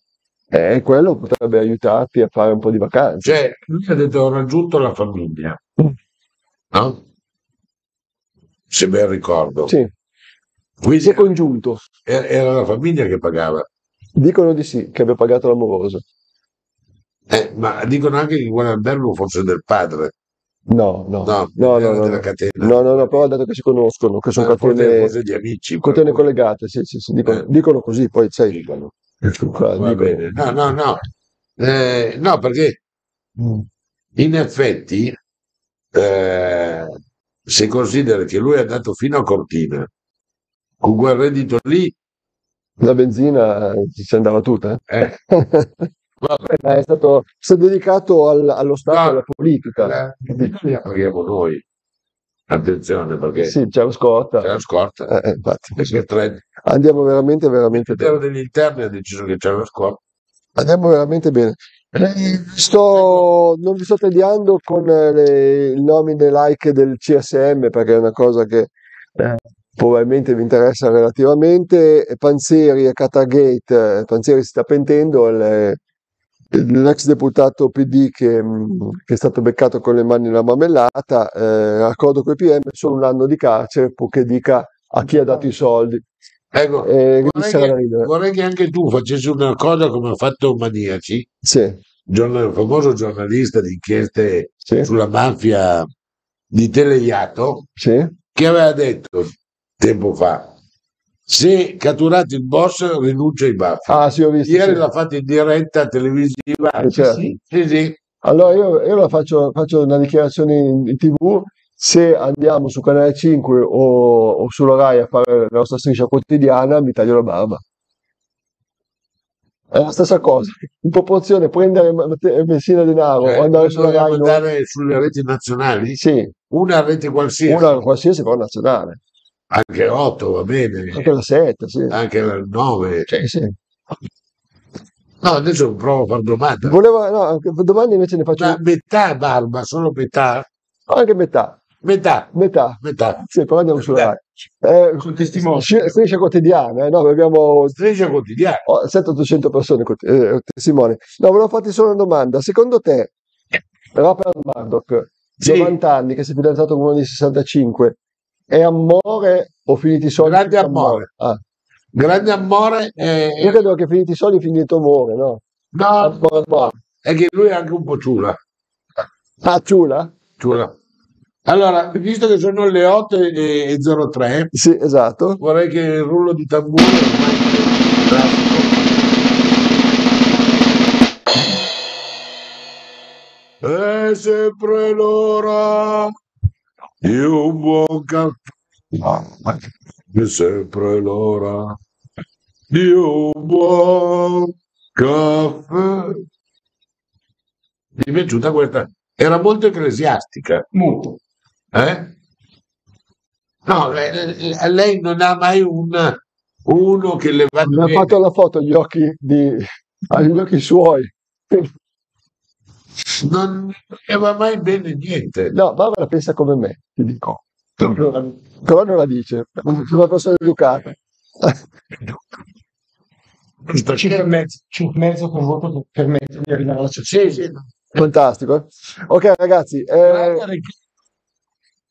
E quello potrebbe aiutarti a fare un po' di vacanze. Cioè, lui ha detto ho raggiunto la famiglia, no? Se ben ricordo. Sì, Quindi si è congiunto. era la famiglia che pagava. Dicono di sì, che abbia pagato l'amoroso. Eh, ma dicono anche che quell'albergo fosse del padre. No, no, No, no, no, no, della no, catena. no, no, però detto che si conoscono, che sono Eh, catene, di amici. catene collegate, sì, sì, sì, dicono, Eh. dicono così, poi sai, Dicono. qua Va dicono. bene. No, no, no. Eh, no, perché Mm. in effetti, eh, se consideri che lui è andato fino a Cortina, con quel reddito lì, La benzina eh, ci andava tutta. eh, eh. vabbè, è stato, si è dedicato al- allo Stato e No, alla politica. la, la paghiamo noi. Attenzione, perché Sì, c'è la c'è scorta. la scorta. Eh, eh, tre, Andiamo veramente, veramente bene. Degli Interni ha deciso che c'è la scorta. Andiamo veramente bene. Eh, sto- non vi sto tagliando con eh, le- il nomine like del CSM perché è una cosa che eh, probabilmente vi interessa relativamente. Panzeri e Qatargate, eh, Panzeri si sta pentendo, il- l'ex deputato PD che, mh, che è stato beccato con le mani nella marmellata, eh, raccordo con i PM, solo un anno di carcere purché dica a chi ha dato i soldi. Ecco, Eh, vorrei che, vorrei che anche tu facessi una cosa come ha fatto Maniaci, Sì, giornal- famoso giornalista di inchieste sì, sulla mafia di Teleiato, sì. che aveva detto tempo fa, se catturate il boss rinuncia ai baffi. Ah, sì, ho visto. Ieri sì. l'ha fatto in diretta televisiva. Eh, certo. Sì, sì. Allora io, io la faccio, faccio una dichiarazione in, in tv, se andiamo su Canale 5 o, o sulla Rai a fare la nostra striscia quotidiana mi taglio la barba. È la stessa cosa, in proporzione prendere Messina Denaro Eh, o andare sulla Rai, andare sulle reti nazionali, Sì, una rete qualsiasi, una qualsiasi però nazionale, anche 8 va bene, anche la 7, sì. anche la 9. Sì, sì. No, adesso provo a fare domanda. Volevo, no, domani invece ne faccio Ma metà barba, solo metà? anche metà, Metà, metà. metà. Sì, però andiamo sulla Rai. Eh, Sono testimoni. sci- striscia quotidiana, eh, no, abbiamo Striscia quotidiana. Ho 700-800 persone eh, testimoni. No, volevo farti solo una domanda. Secondo te, Rupert Murdoch, Sì. 90 anni, che si è fidanzato con uno di 65, è amore o finiti i soldi? Grande amore. Ah, Grande amore. eh, io credo che finiti i soldi finito amore, no? no, Amore, amore. è che lui è anche un po' ciula. Ah, ciula? ciula. Allora, visto che sono le 8 e, e 03, Sì, esatto. vorrei che il rullo di tamburo. È sempre l'ora un buon caffè. È sempre l'ora un buon caffè. Mi è piaciuta questa? Era molto ecclesiastica. Molto. Eh? No, eh, eh, lei non ha mai un, uno che le va Mi ha fatto la foto agli occhi, di, agli occhi suoi. Non le va mai bene niente. No, Barbara pensa come me, ti dico. Però non la dice, è una persona educata. Sta 5 e mezzo, 5 mezzo con voto per permette di arrivare alla sì. Fantastico. eh? Ok, ragazzi, eh,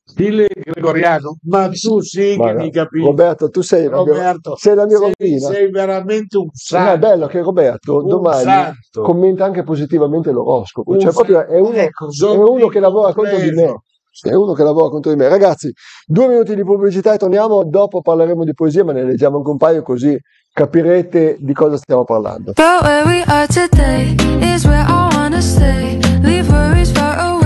Stile gregoriano, ma tu sì che guarda, mi capisci. Roberto, tu sei, la mia- Roberto, sei la mia sei, bambina. sei veramente un No, è santo. bello che Roberto Un domani santo. commenta anche positivamente l'oroscopo. Un Cioè, proprio è uno, ecco, è uno che lavora contro di me. È uno che lavora contro di me. Ragazzi, due minuti di pubblicità e torniamo. Dopo parleremo di poesia, ma ne leggiamo anche un paio così capirete di cosa stiamo parlando. But where we are today is where I wanna stay. Leave worries far away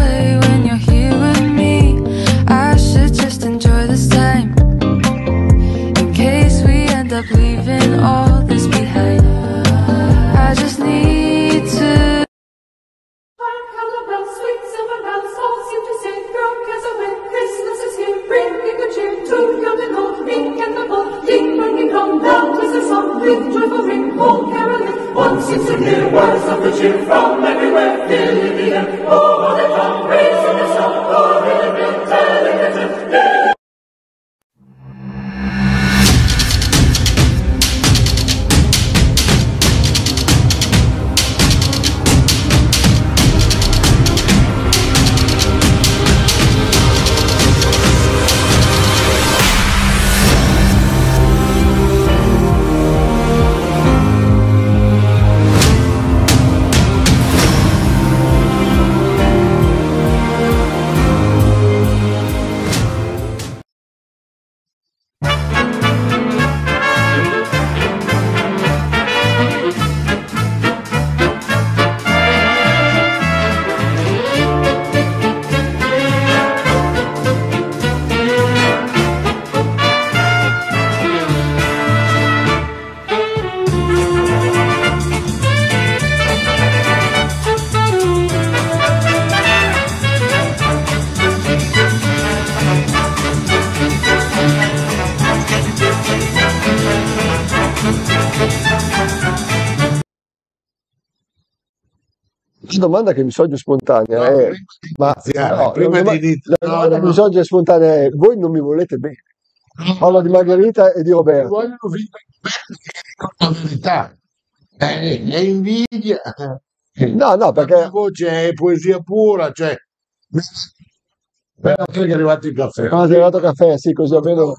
domanda che mi sorge spontanea No, è: prima di ma iniziare, no, prima la di iniziare, la domanda no, che mi sorge spontanea è: voi non mi volete bene? Parlo di Margherita e di Roberto. vogliono vivere la verità. È, è invidia. No, no, La perché mia voce è poesia pura, cioè... Però che è arrivato il caffè. quando è arrivato caffè, sì, così almeno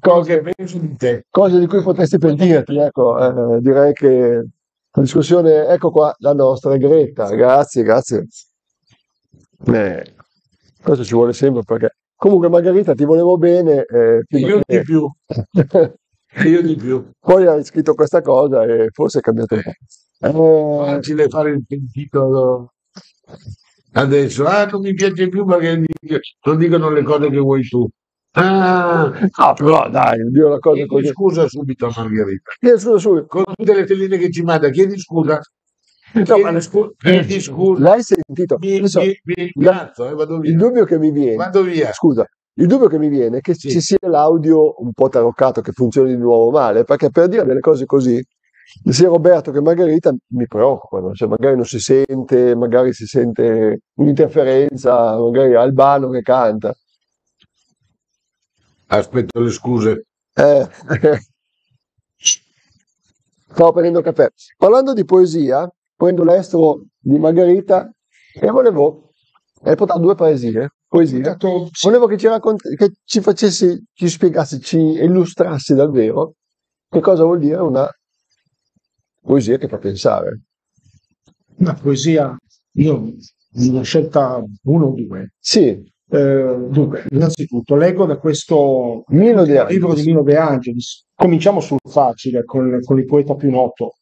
Cosa penso di te? cose di cui potresti pentirti. Ecco, eh, direi che la discussione, ecco qua la nostra, Greta. Grazie, grazie. Eh, questo ci vuole sempre perché comunque Margherita ti volevo bene. eh, Io che- di più, io di più. Poi hai scritto questa cosa e forse è cambiato un po'. Eh, Facile fare il pentito adesso. Ah, non mi piace più perché non dicono le cose che vuoi tu. Ah, no, però dai, Dio la cosa chiedi così. scusa subito a Margherita. Chiedi scusa, scusa. Con tutte le telline che ci manda, chiedi scusa. No, Chiedi, ma- scu- chiedi scusa. L'hai sentito? Mi, Adesso, mi, incazzo, eh, vado il via. dubbio che mi viene, Vado via. scusa, il dubbio che mi viene è che Sì. ci sia l'audio un po' taroccato che funzioni di nuovo male, perché per dire delle cose così, sia Roberto che Margherita mi preoccupano, cioè magari non si sente, magari si sente un'interferenza, magari Albano che canta. Aspetto le scuse. Eh, Stavo prendendo caffè. Parlando di poesia, prendo l'estro di Margherita e volevo, hai portato due poesie, poesie. Volevo che ci racconti, che ci facessi, ci spiegassi, ci illustrassi davvero che cosa vuol dire una poesia che fa pensare. una poesia, io ho scelta uno o due. Sì, Eh, dunque, innanzitutto leggo da questo libro di. Mino De Angelis. Cominciamo sul facile, con, con il poeta più noto,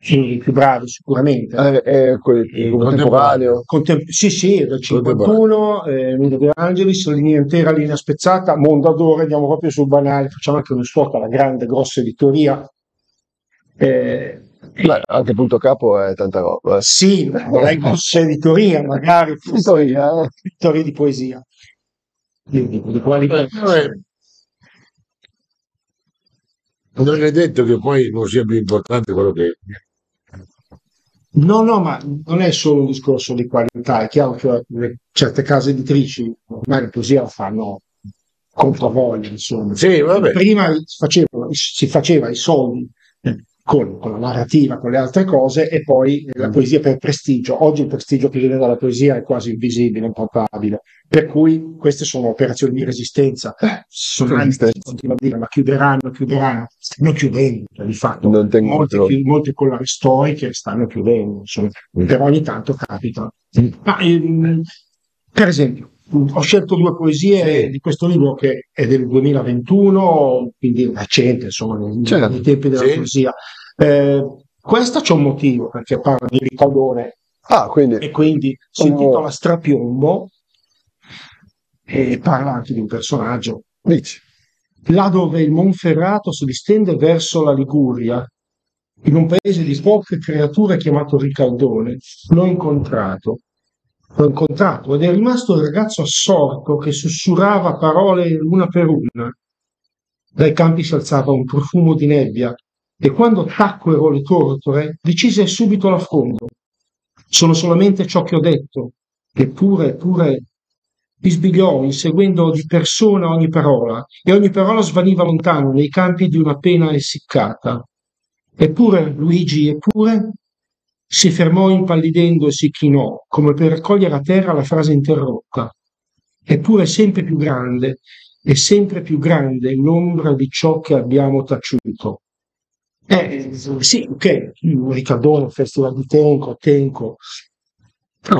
il più bravi sicuramente. È, è quel Il contemporaneo. Contem- sì, sì, del 51, eh, Mino De Angelis, linea intera, linea spezzata, Mondadori, andiamo proprio sul banale, facciamo anche uno spot alla grande, grossa editoria. Eh, Beh, anche punto capo è tanta roba. eh. sì, è grossa editoria, magari Editoria, eh. editoria di poesia. Di, di- di qualità. Non è detto che poi non sia più importante quello che No, no, ma non è solo un discorso di qualità, è chiaro che certe case editrici ormai la poesia la fanno controvoglia, insomma. Sì, vabbè. Prima si faceva, si faceva i soldi eh, con, con la narrativa, con le altre cose, e poi la poesia per prestigio. Oggi il prestigio che viene dalla poesia è quasi invisibile, impalpabile. Per cui queste sono operazioni di resistenza. Sono continua a dire, ma chiuderanno, chiuderanno. Stanno chiudendo, cioè, di fatto. Molte, chi- molte collane storiche stanno chiudendo, insomma. però ogni tanto capita. Ma, ehm, per esempio, ho scelto due poesie di questo libro che è del 2021, quindi recente, insomma, nei, Certo. tempi della Sì. poesia. Eh, questa c'è un motivo, perché parla di Ricaldone Ah, quindi e quindi si Oh. intitola Strapiombo e parla anche di un personaggio dici. là dove il Monferrato si distende verso la Liguria, in un paese di poche creature chiamato Ricaldone, l'ho incontrato. L'ho incontrato ed è rimasto il ragazzo assorto che sussurrava parole una per una. Dai campi si alzava un profumo di nebbia e quando tacquero le tortore decise subito l'affondo. Sono solamente ciò che ho detto, eppure, eppure bisbigliò inseguendo di persona ogni parola e ogni parola svaniva lontano nei campi di una pena essiccata. Eppure, Luigi, eppure, si fermò impallidendo e si chinò, come per raccogliere a terra la frase interrotta. Eppure sempre più grande e sempre più grande l'ombra di ciò che abbiamo taciuto. Eh, sì, ok, Riccardone, Festival di Tenco, Tenco.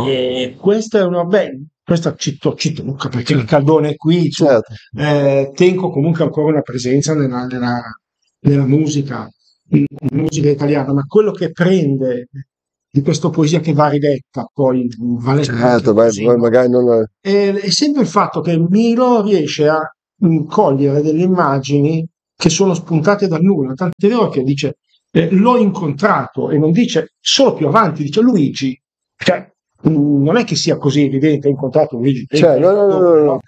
Eh, questa è una bella, questa cito, cito Luca perché Riccardone è qui, cioè, Certo. eh, Tenco comunque ancora una presenza nella, nella- nella musica, in musica italiana, ma quello che prende di questa poesia che va riletta, poi vale Certo, ma- magari non... è, è sempre il fatto che Milo riesce a cogliere delle immagini che sono spuntate dal nulla. Tant'è vero che dice eh, l'ho incontrato e non dice solo più avanti, dice Luigi. Cioè, mh, non è che sia così evidente, ha incontrato Luigi. Cioè, no, no, no, no, no.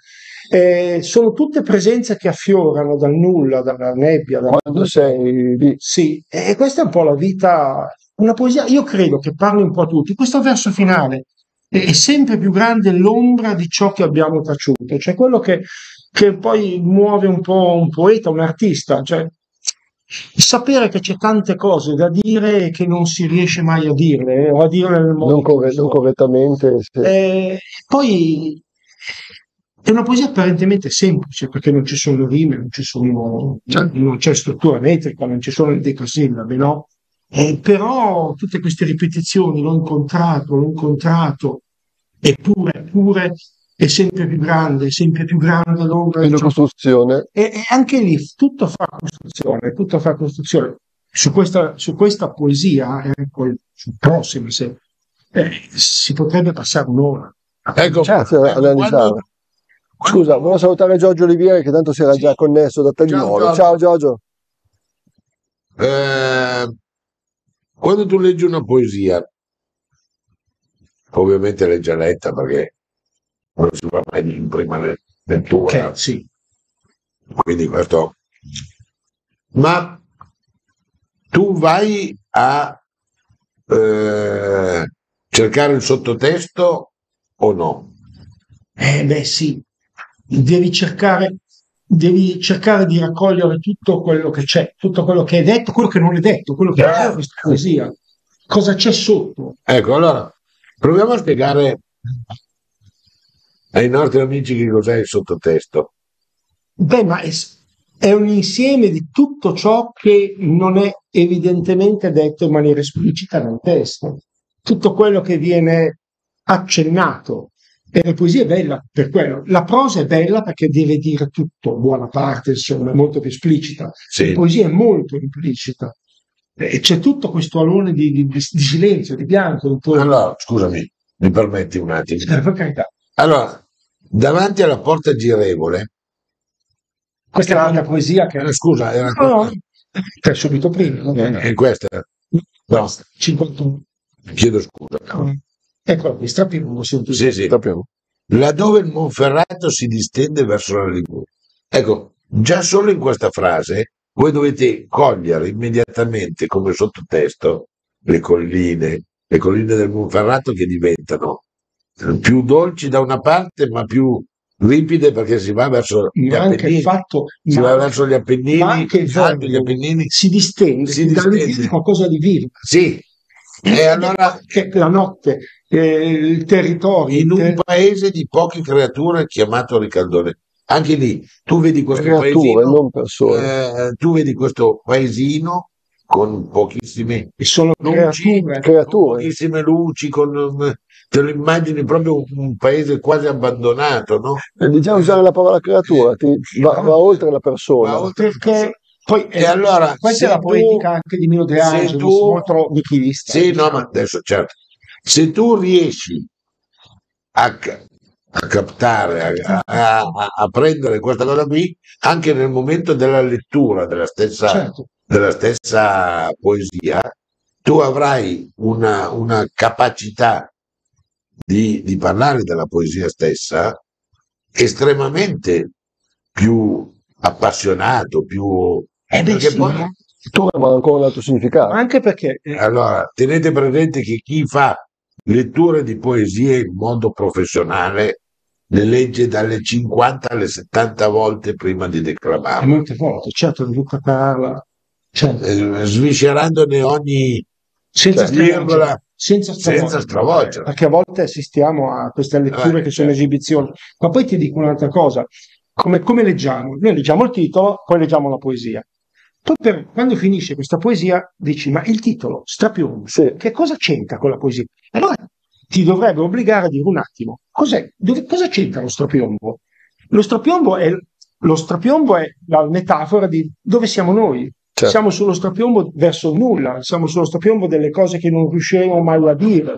Eh, sono tutte presenze che affiorano dal nulla, dalla nebbia. dalla- Quando sei lì... sì, e questa è un po' la vita, una poesia, io credo che parli un po' a tutti. Questo verso finale è sempre più grande l'ombra di ciò che abbiamo taciuto, cioè quello che, che poi muove un po' un poeta, un artista, cioè sapere che c'è tante cose da dire e che non si riesce mai a dirle, eh, o a dirle nel modo Non, corre- non correttamente. sì. Eh, poi è una poesia apparentemente semplice perché non ci sono rime, non, ci sono, non c'è struttura metrica, non ci sono le decasillabe, no? Eh, però tutte queste ripetizioni, l'ho incontrato, l'ho incontrato, eppure, eppure è sempre più grande, sempre più grande l'ombra E di la ciò costruzione. e, e anche lì tutto fa costruzione, tutto fa costruzione. Su questa, su questa poesia, e poi sul prossimo, se, eh, si potrebbe passare un'ora. Ecco, Certo, ecco, analizzare. quando- Scusa, volevo salutare Giorgio Olivieri che tanto si era Sì. già connesso da Tagliolo. Ciao Giorgio. Eh, quando tu leggi una poesia, ovviamente l'hai già letta perché non si mai in prima le- lettura, Ok, sì. quindi questo. Ma tu vai a eh, cercare il sottotesto o no? Eh beh sì, devi cercare, devi cercare di raccogliere tutto quello che c'è, tutto quello che è detto, quello che non è detto, quello che in questa poesia, cosa c'è sotto. Ecco, allora proviamo a spiegare ai nostri amici che cos'è il sottotesto. Beh, ma è, è un insieme di tutto ciò che non è evidentemente detto in maniera esplicita nel testo, tutto quello che viene accennato. E la poesia è bella per quello. La prosa è bella perché deve dire tutto, buona parte, insomma, è molto più esplicita. Sì. La poesia è molto implicita. E c'è tutto questo alone di, di- di silenzio, di bianco intorno. Allora, scusami, mi permetti un attimo. Eh, per carità. Allora, davanti alla porta girevole, Questa è un'altra poesia che... eh, scusa, era No, cioè, subito prima. no? è questa. No, 51. chiedo scusa. Ecco, qui strappiamo sì, Sì. Sappiamo. Laddove il Monferrato si distende verso la Liguria. Ecco, già solo in questa frase voi dovete cogliere immediatamente come sottotesto le colline, le colline del Monferrato che diventano più dolci da una parte, ma più ripide perché si va verso gli ma anche Appennini. il fatto Si ma va verso gli Appennini, ma anche il gli Alpi, gli Appennini. si distende, Si distende. di qualcosa di vivo. Sì, e allora che la notte, eh, il territorio, in un ter- paese di poche creature chiamato Ricaldone. Anche lì tu vedi questo Creature, paesino, non persone. eh, tu vedi questo paesino con pochissime e sono luci, creature. con pochissime luci, con, te lo immagini proprio un, paese quasi abbandonato, no? E Diciamo usare la parola creatura, ti- va, va oltre la persona. Va oltre- Perché poi E allora, questa è la tu- poetica anche di Milo De Angelis, tu- molto nichilista. Sì, no, ma adesso certo. Se tu riesci a, a captare, a, a- a- a prendere questa cosa qui anche nel momento della lettura della stessa, Certo. della stessa poesia, tu avrai una, una capacità di, di parlare della poesia stessa estremamente più appassionato, più... Eh beh, perché sì, poi-. Tu ma ancora un altro significato. Anche perché eh, Allora, tenete presente che chi fa letture di poesie in modo professionale le legge dalle 50 alle 70 volte prima di declamarle, molte volte, certo, devo prepararla, certo, eh, sviscerandone ogni senza Cioè, virgola, stravolgere, senza senza stravolgere. perché a volte assistiamo a queste letture Eh, che sono esibizioni, ma poi ti dico un'altra cosa, come, come leggiamo? Noi leggiamo il titolo, poi leggiamo la poesia. Tu per- quando finisce questa poesia dici, ma il titolo, Strapiombo, Sì. che cosa c'entra con la poesia? Allora ti dovrebbe obbligare a dire un attimo, cos'è, dove- cosa c'entra lo strapiombo? Lo strapiombo è, lo strapiombo è la metafora di dove siamo noi. Certo. Siamo sullo strapiombo verso nulla, siamo sullo strapiombo delle cose che non riusciremo mai a dire.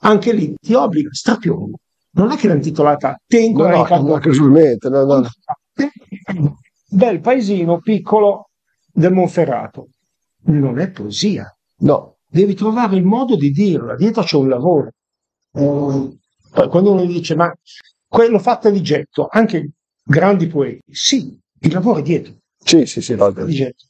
Anche lì ti obbliga, strapiombo. Non è che l'ha intitolata Tengo No, no, no, casualmente, no, no. Bel paesino piccolo del Monferrato. Non è poesia No, devi trovare il modo di dirla, dietro c'è un lavoro. Eh, quando uno dice, ma quello fatto di getto, anche grandi poeti, sì, il lavoro è dietro, sì, sì, sì. no, di getto.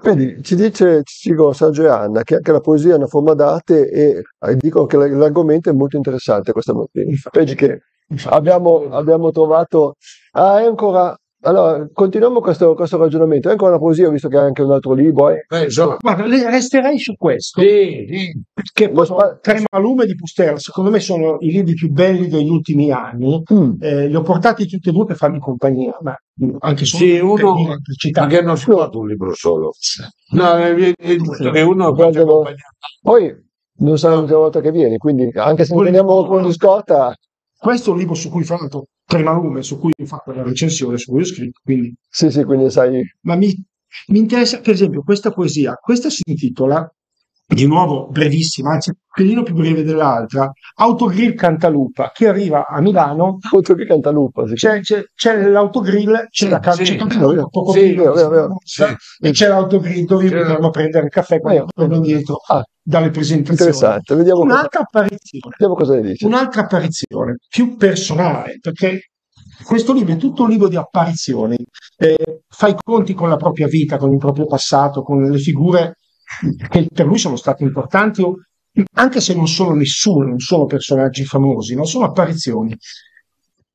Vedi, ci dice, ci dicono Sergio e Anna che anche la poesia è una forma d'arte e dicono che l'argomento è molto interessante questa mattina. Vedi che abbiamo, abbiamo trovato... Ah, è ancora... Allora, continuiamo questo, questo ragionamento. È ancora una poesia, visto che hai anche un altro libro. eh. Beh, insomma, Guarda, resterei su questo, sì, sì. perché spa- Tremalume di Pustera, secondo me sono i libri più belli degli ultimi anni. Mm. Eh, li ho portati tutti e due per farmi compagnia, ma anche solo Sì, uno, perché non si porta un libro solo. No, è, è- è giusto che uno compagnia. Poi non sarà l'ultima volta che vieni, quindi anche se non veniamo con di scorta, Questo è un libro su cui, fra l'altro, Tremalume, su cui ho fatto la recensione, su cui ho scritto, quindi sì, sì, quindi sai, ma mi, mi interessa, per esempio, questa poesia. Questa si intitola, di nuovo brevissima, anzi, un pelino più breve dell'altra, Autogrill Cantalupa. Chi arriva a Milano, che Cantalupa. Sì. c'è, c'è, c'è l'autogrill, c'è la sì, c'è sì, Cantalupa, poco sì, prima, vero, vero, sì. e c'è l'autogrill dove potremmo a prendere il caffè quando Eh, torno dietro Ah, dalle presentazioni. interessante, vediamo cosa, Un'altra apparizione vediamo cosa ne dice. un'altra apparizione più personale, perché questo libro è tutto un libro di apparizioni, eh, fa i conti con la propria vita, con il proprio passato, con le figure che per lui sono state importanti, anche se non sono nessuno, non sono personaggi famosi, non sono apparizioni.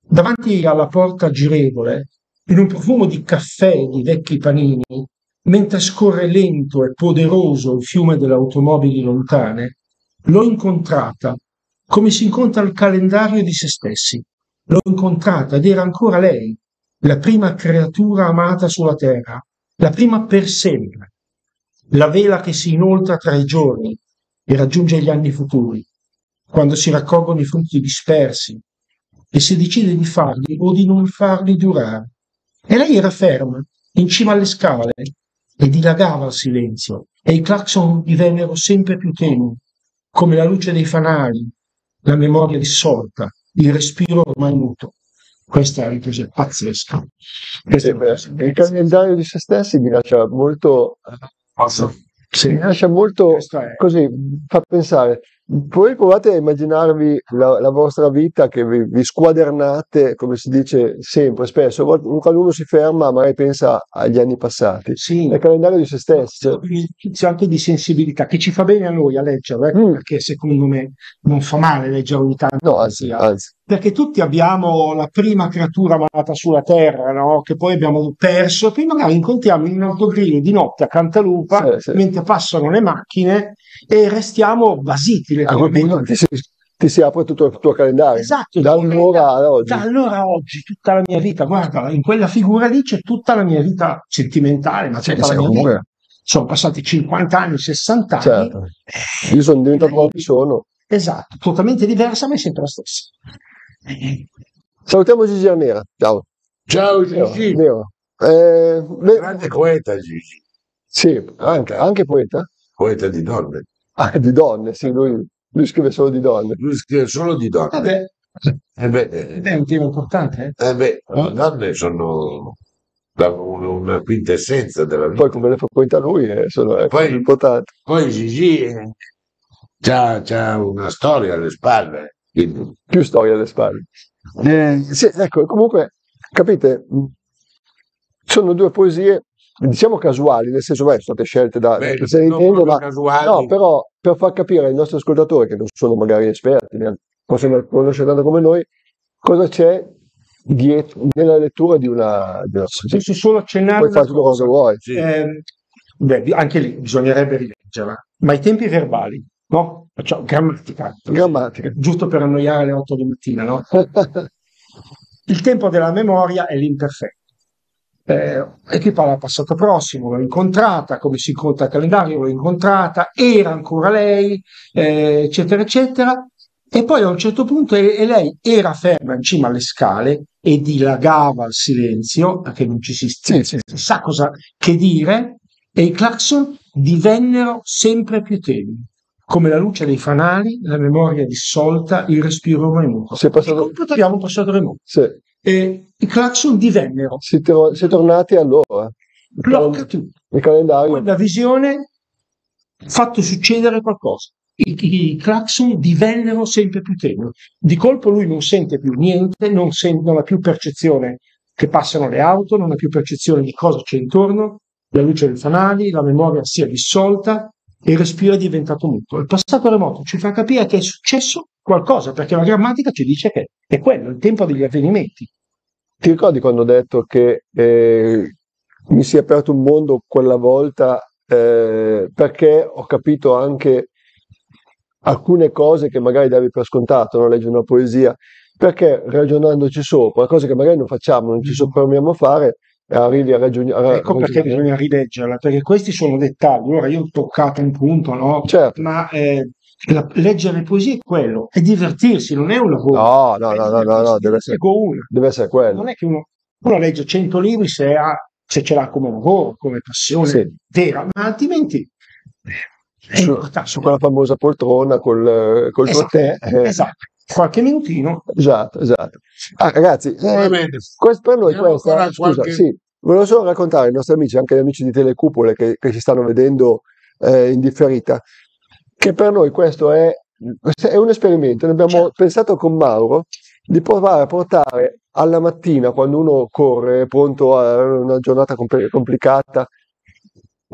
Davanti alla porta girevole, in un profumo di caffè e di vecchi panini, mentre scorre lento e poderoso il fiume delle automobili lontane, l'ho incontrata come si incontra il calendario di se stessi. L'ho incontrata ed era ancora lei, la prima creatura amata sulla terra, la prima per sempre, la vela che si inoltra tra i giorni e raggiunge gli anni futuri, quando si raccolgono i frutti dispersi e si decide di farli o di non farli durare. E lei era ferma, in cima alle scale, e dilagava il silenzio, e i clacson divennero sempre più tenui, come la luce dei fanali, la memoria dissolta, il respiro ormai muto. Questa è una cosa pazzesca. Questa beh, il calendario di se stessi mi lascia molto, Sì. mi lascia molto così, fa pensare. Poi provate a immaginarvi la, la vostra vita che vi, vi squadernate, come si dice sempre, spesso. A volte- Quando uno si ferma, magari pensa agli anni passati. Sì. È il calendario di se stessi. cioè, un esercizio anche di sensibilità che ci fa bene a noi a leggerlo, ecco, Mm. perché secondo me non fa male leggere ogni tanto. no, anzi, anzi. Perché tutti abbiamo la prima creatura malata sulla terra, no? che poi abbiamo perso, e poi magari incontriamo in un autogrill di notte a Cantalupa Sì, sì. mentre passano le macchine e restiamo basiti letteralmente. ti si, apre tutto il tuo calendario. Esatto, Da allora ad oggi. Da allora a oggi, tutta la mia vita, guarda, in quella figura lì c'è tutta la mia vita sentimentale, ma Sì, tutta la mia vita. Sono passati 50 anni, 60 anni. certo. Io sono diventato quello che sono. Esatto, totalmente diversa, ma è sempre la stessa. Salutiamo Gigi Arnera. Ciao. Ciao Gigi, vero. Eh, beh, grande poeta Gigi, sì, anche, anche poeta. poeta di donne. Ah, di donne, sì, lui, lui scrive solo di donne. Lui scrive solo di donne. Vabbè, Eh beh, Ed è un tema importante, eh? eh beh, le donne sono la- una quintessenza della vita. Poi come le frequenta lui è, sono, è Poi- importante. Poi Gigi ha una storia alle spalle, Più storia alle spalle. Eh, sì, ecco, comunque, capite, sono due poesie, diciamo casuali, nel senso, beh, sono state scelte da, beh, se proprio ma casuali. no, però per far capire ai nostri ascoltatori, che non sono magari esperti, possono conoscere tanto come noi, cosa c'è dietro, nella lettura di una, di una poesia. Posso solo accennare Puoi fare tutto quello cosa. che vuoi. Sì. Ehm, beh, anche lì bisognerebbe rileggerla, ma i tempi verbali, no? Facciamo grammatica, Grammatica. giusto per annoiare alle 8 di mattina, no? Il tempo della memoria è l'imperfetto. Eh, e qui parla passato prossimo, l'ho incontrata, come si incontra il calendario, l'ho incontrata, era ancora lei, eh, eccetera, eccetera. E poi a un certo punto e, e lei era ferma in cima alle scale e dilagava al silenzio, perché non ci si, Sì, sì. si sa cosa che dire, e i clacson divennero sempre più tenui, come la luce dei fanali, la memoria dissolta, il respiro remoto. Si è passato- Abbiamo passato remoto. Sì, E i clacson divennero si, tro- si è tornati allora. Il, blocca calen- tutto. il calendario. Poi la visione fatto succedere qualcosa. I, i clacson divennero sempre più tenui. Di colpo lui non sente più niente, non, sen- non ha più percezione che passano le auto, non ha più percezione di cosa c'è intorno, la luce dei fanali, la memoria si è dissolta il respiro è diventato muto. Il passato remoto ci fa capire che è successo qualcosa, perché la grammatica ci dice che è quello, il tempo degli avvenimenti. Ti ricordi quando ho detto che eh, mi si è aperto un mondo quella volta eh, perché ho capito anche alcune cose che magari davi per scontato, no? leggi una poesia, perché ragionandoci sopra, cose che magari non facciamo, non ci sopprimiamo a fare, arrivi a ragionare. Ecco perché bisogna rileggerla, perché questi sono dettagli. Ora io ho toccato un punto, no? Certo. Ma eh, la- leggere poesie è quello, è divertirsi, non è un lavoro. No, no, no, no, no, no, deve essere, deve essere quello. Non è che uno, uno legge 100 libri se, ha, se ce l'ha come lavoro, come passione Sì. vera, ma altrimenti Su, su quella famosa poltrona col, col Esatto, tè. eh, esatto. Qualche minutino. esatto, esatto. Ah, ragazzi, eh, bene. Quest- per noi questa, ancora scusa, qualche- sì, volevo solo raccontare ai nostri amici, anche agli amici di Telecupole che, che ci stanno vedendo eh, in differita, che per noi questo è, è un esperimento. Ne abbiamo pensato con Mauro di provare a portare alla mattina, quando uno corre, pronto a una giornata compl- complicata,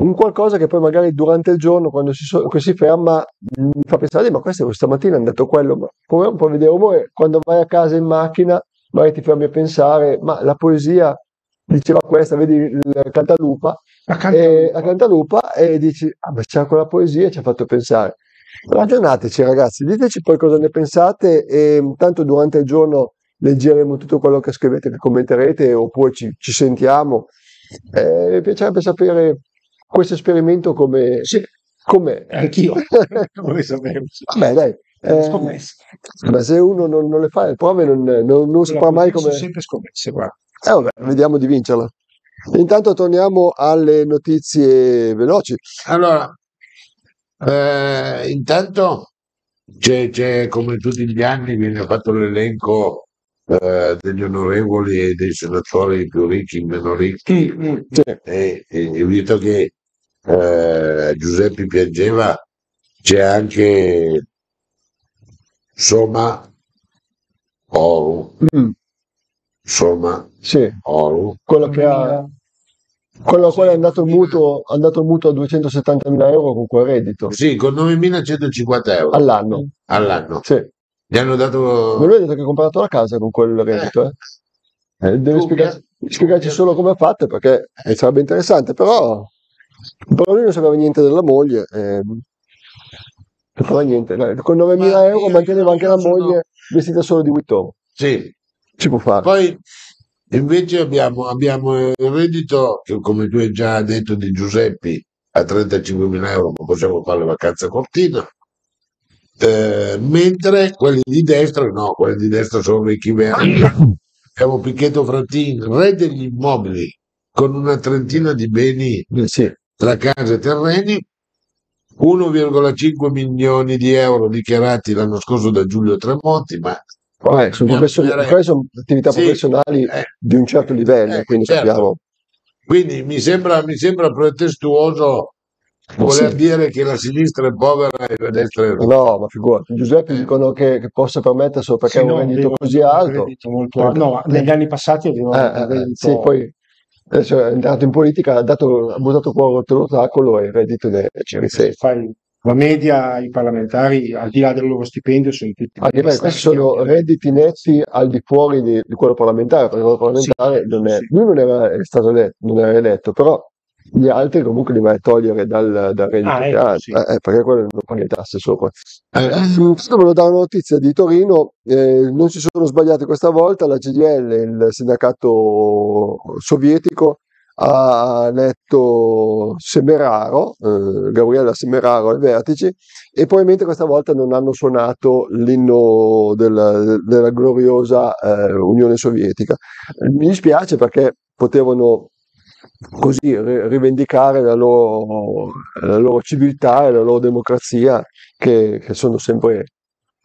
un qualcosa che poi magari durante il giorno, quando si, so- si ferma, mi fa pensare, ma questo stamattina è andato quello, ma come un po' vedere umore, quando vai a casa in macchina, magari ti fermi a pensare, ma la poesia diceva questa, vedi il Cantalupa, Accanto e, a Cantalupa e dici, ah beh c'era quella poesia e ci ha fatto pensare. Ragionateci ragazzi, diteci poi cosa ne pensate e tanto durante il giorno leggeremo tutto quello che scrivete, che commenterete oppure ci, ci sentiamo. Eh, mi piacerebbe sapere questo esperimento come, Sì, com'è. anch'io. Vorrei sapere. Vabbè dai, eh, Scommesse. ma se uno non, non le fa le prove non, non, non saprà mai Sono come... sempre scommesse, guarda. Eh, vabbè, vediamo di vincerla. Intanto torniamo alle notizie veloci. Allora, eh, intanto c'è, c'è, come tutti gli anni, viene fatto l'elenco eh, degli onorevoli e dei senatori più ricchi, meno ricchi, Mm, mm. Sì. e, e, e visto che eh, Giuseppe piangeva, c'è anche Soma Oru, Mm, Soma sì, Oru, quello che ha, quello a quale è andato il mutuo, è andato il mutuo a 270.000 euro con quel reddito sì, con 9.150 euro all'anno. all'anno. Sì. Gli hanno Ma dato lui ha detto che ha comprato la casa con quel reddito. Eh. Eh, deve Tu, spiegarci, spiegarci solo come ha fatto perché eh, sarebbe interessante, però, però lui non sapeva niente della moglie. eh, non sapeva niente. Con 9.000 Ma euro manteneva anche la moglie vestita solo di Vuitton. Sì, Si può fare. poi invece abbiamo, abbiamo il reddito, che come tu hai già detto di Giuseppi, a 35.000 euro, ma possiamo fare le vacanze a Cortina. Eh, mentre quelli di destra, no, quelli di destra sono ricchi veri. Abbiamo Picchetto Frattin, re degli immobili, con una trentina di beni sì. Tra case e terreni, 1,5 milioni di euro dichiarati l'anno scorso da Giulio Tremonti, ma Eh, sono, profession- sono attività Sì, professionali eh, di un certo livello, eh, quindi certo. sappiamo. Quindi mi sembra, mi sembra pretestuoso voler Sì. dire che la sinistra è povera e la destra è ricca. No, ma figurati, Giuseppe Eh. dicono che, che possa permetterselo perché Sì, ha un reddito così alto. molto alto. No, negli anni passati avevano Eh, un eh, reddito sì, poi adesso è entrato in politica, ha, dato, ha buttato fuori rotto l'ostacolo e il reddito ne ci risente. la media, i parlamentari, al di là del loro stipendio, sono tutti Anche perché questi sono redditi netti al di fuori di, di quello parlamentare, perché quello parlamentare Sì, non è, sì. lui non era è stato eletto, non era eletto, però gli altri comunque li vai a togliere dal, dal reddito Ah, che ecco, sì. eh, eh, perché quello non paga le tasse sopra. Eh, Questo volevo dare una notizia di Torino, eh, non si sono sbagliati questa volta, la CGL, il sindacato sovietico, ha eletto Semeraro, eh, Gabriella Semeraro ai vertici e probabilmente questa volta non hanno suonato l'inno della, della gloriosa eh, Unione Sovietica. Mi dispiace perché potevano così ri- rivendicare la loro, la loro civiltà e la loro democrazia che, che sono sempre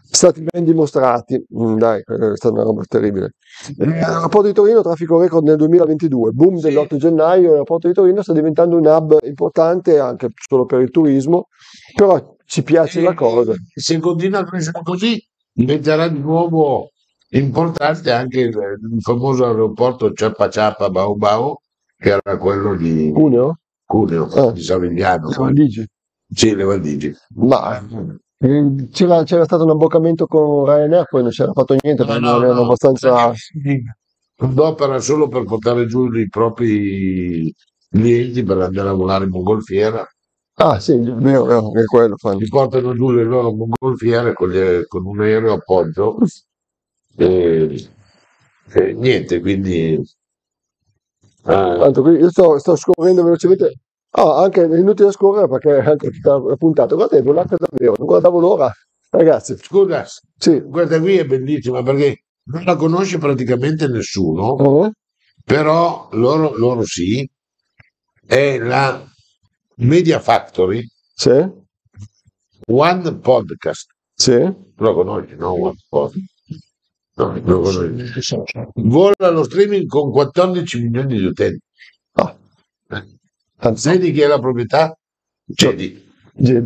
stati ben dimostrati. Mm, Dai, è stata una roba terribile. Eh, L'aeroporto di Torino, traffico record nel 2022, boom Sì. dell'8 gennaio, l'aeroporto di Torino sta diventando un hub importante anche solo per il turismo, però ci piace la cosa. E se continua a crescere così, diventerà di nuovo importante anche il, il famoso aeroporto Ciappa Ciappa Bau Bau, che era quello di Cuneo? Cuneo, Ah. di Savigliano. Le Valdigi? Sì, le Valdigi. Ma eh, c'era, c'era stato un abboccamento con Ryanair, poi non c'era fatto niente No, perché no, erano no. abbastanza... Un'opera solo per portare giù i propri clienti per andare a volare in mongolfiera. Ah sì, vero, vero, che quello fanno. Li portano giù le loro mongolfiere con, gli- con un aereo appoggio e, e niente, quindi eh, Tanto qui io sto, sto scorrendo velocemente. Ah, anche inutile scorrere perché è anche la puntata. Guardate, è volata davvero, non guardavo l'ora. Ragazzi, scusa, sì. questa qui è bellissima perché non la conosce praticamente nessuno, Oh, però loro, loro sì, è la Media Factory Sì, One Podcast. sì. Lo conosci, no? One Podcast. No, sì. Vola lo streaming con 14 milioni di utenti. Ah, Eh. anzi, Sai di chi è la proprietà? Gedi.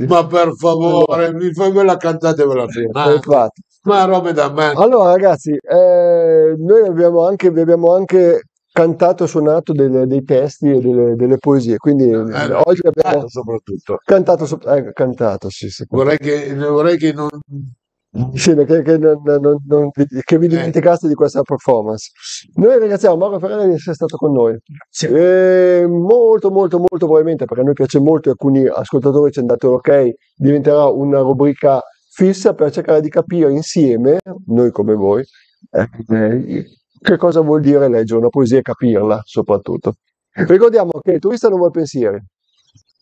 Ma per favore, mi fai me la cantate ve la Eh, firmate. infatti. Ma robe da me. Allora, ragazzi, eh, noi abbiamo anche, vi abbiamo anche cantato e suonato delle- dei testi e delle, delle poesie, quindi Eh, oggi abbiamo soprattutto. cantato, so- eh, cantato, sì. Vorrei che, vorrei che non... Sì, che, che non, non- non- che vi Eh. dimenticaste di questa performance. Noi ringraziamo Mauro Ferrari di essere stato con noi. Grazie. E molto, molto, molto probabilmente, perché a noi piace molto e alcuni ascoltatori ci hanno dato l'ok, diventerà una rubrica fissa per cercare di capire insieme, noi come voi, eh, che cosa vuol dire leggere una poesia e capirla soprattutto. Ricordiamo che il turista non vuole pensieri.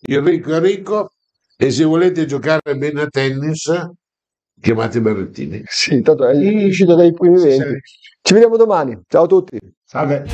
Il ricco è ricco e se volete giocare bene a tennis, chiamate Berrettini. Sì, tanto è uscito dai primi Sì, venti. Ci vediamo domani. Ciao a tutti. Salve.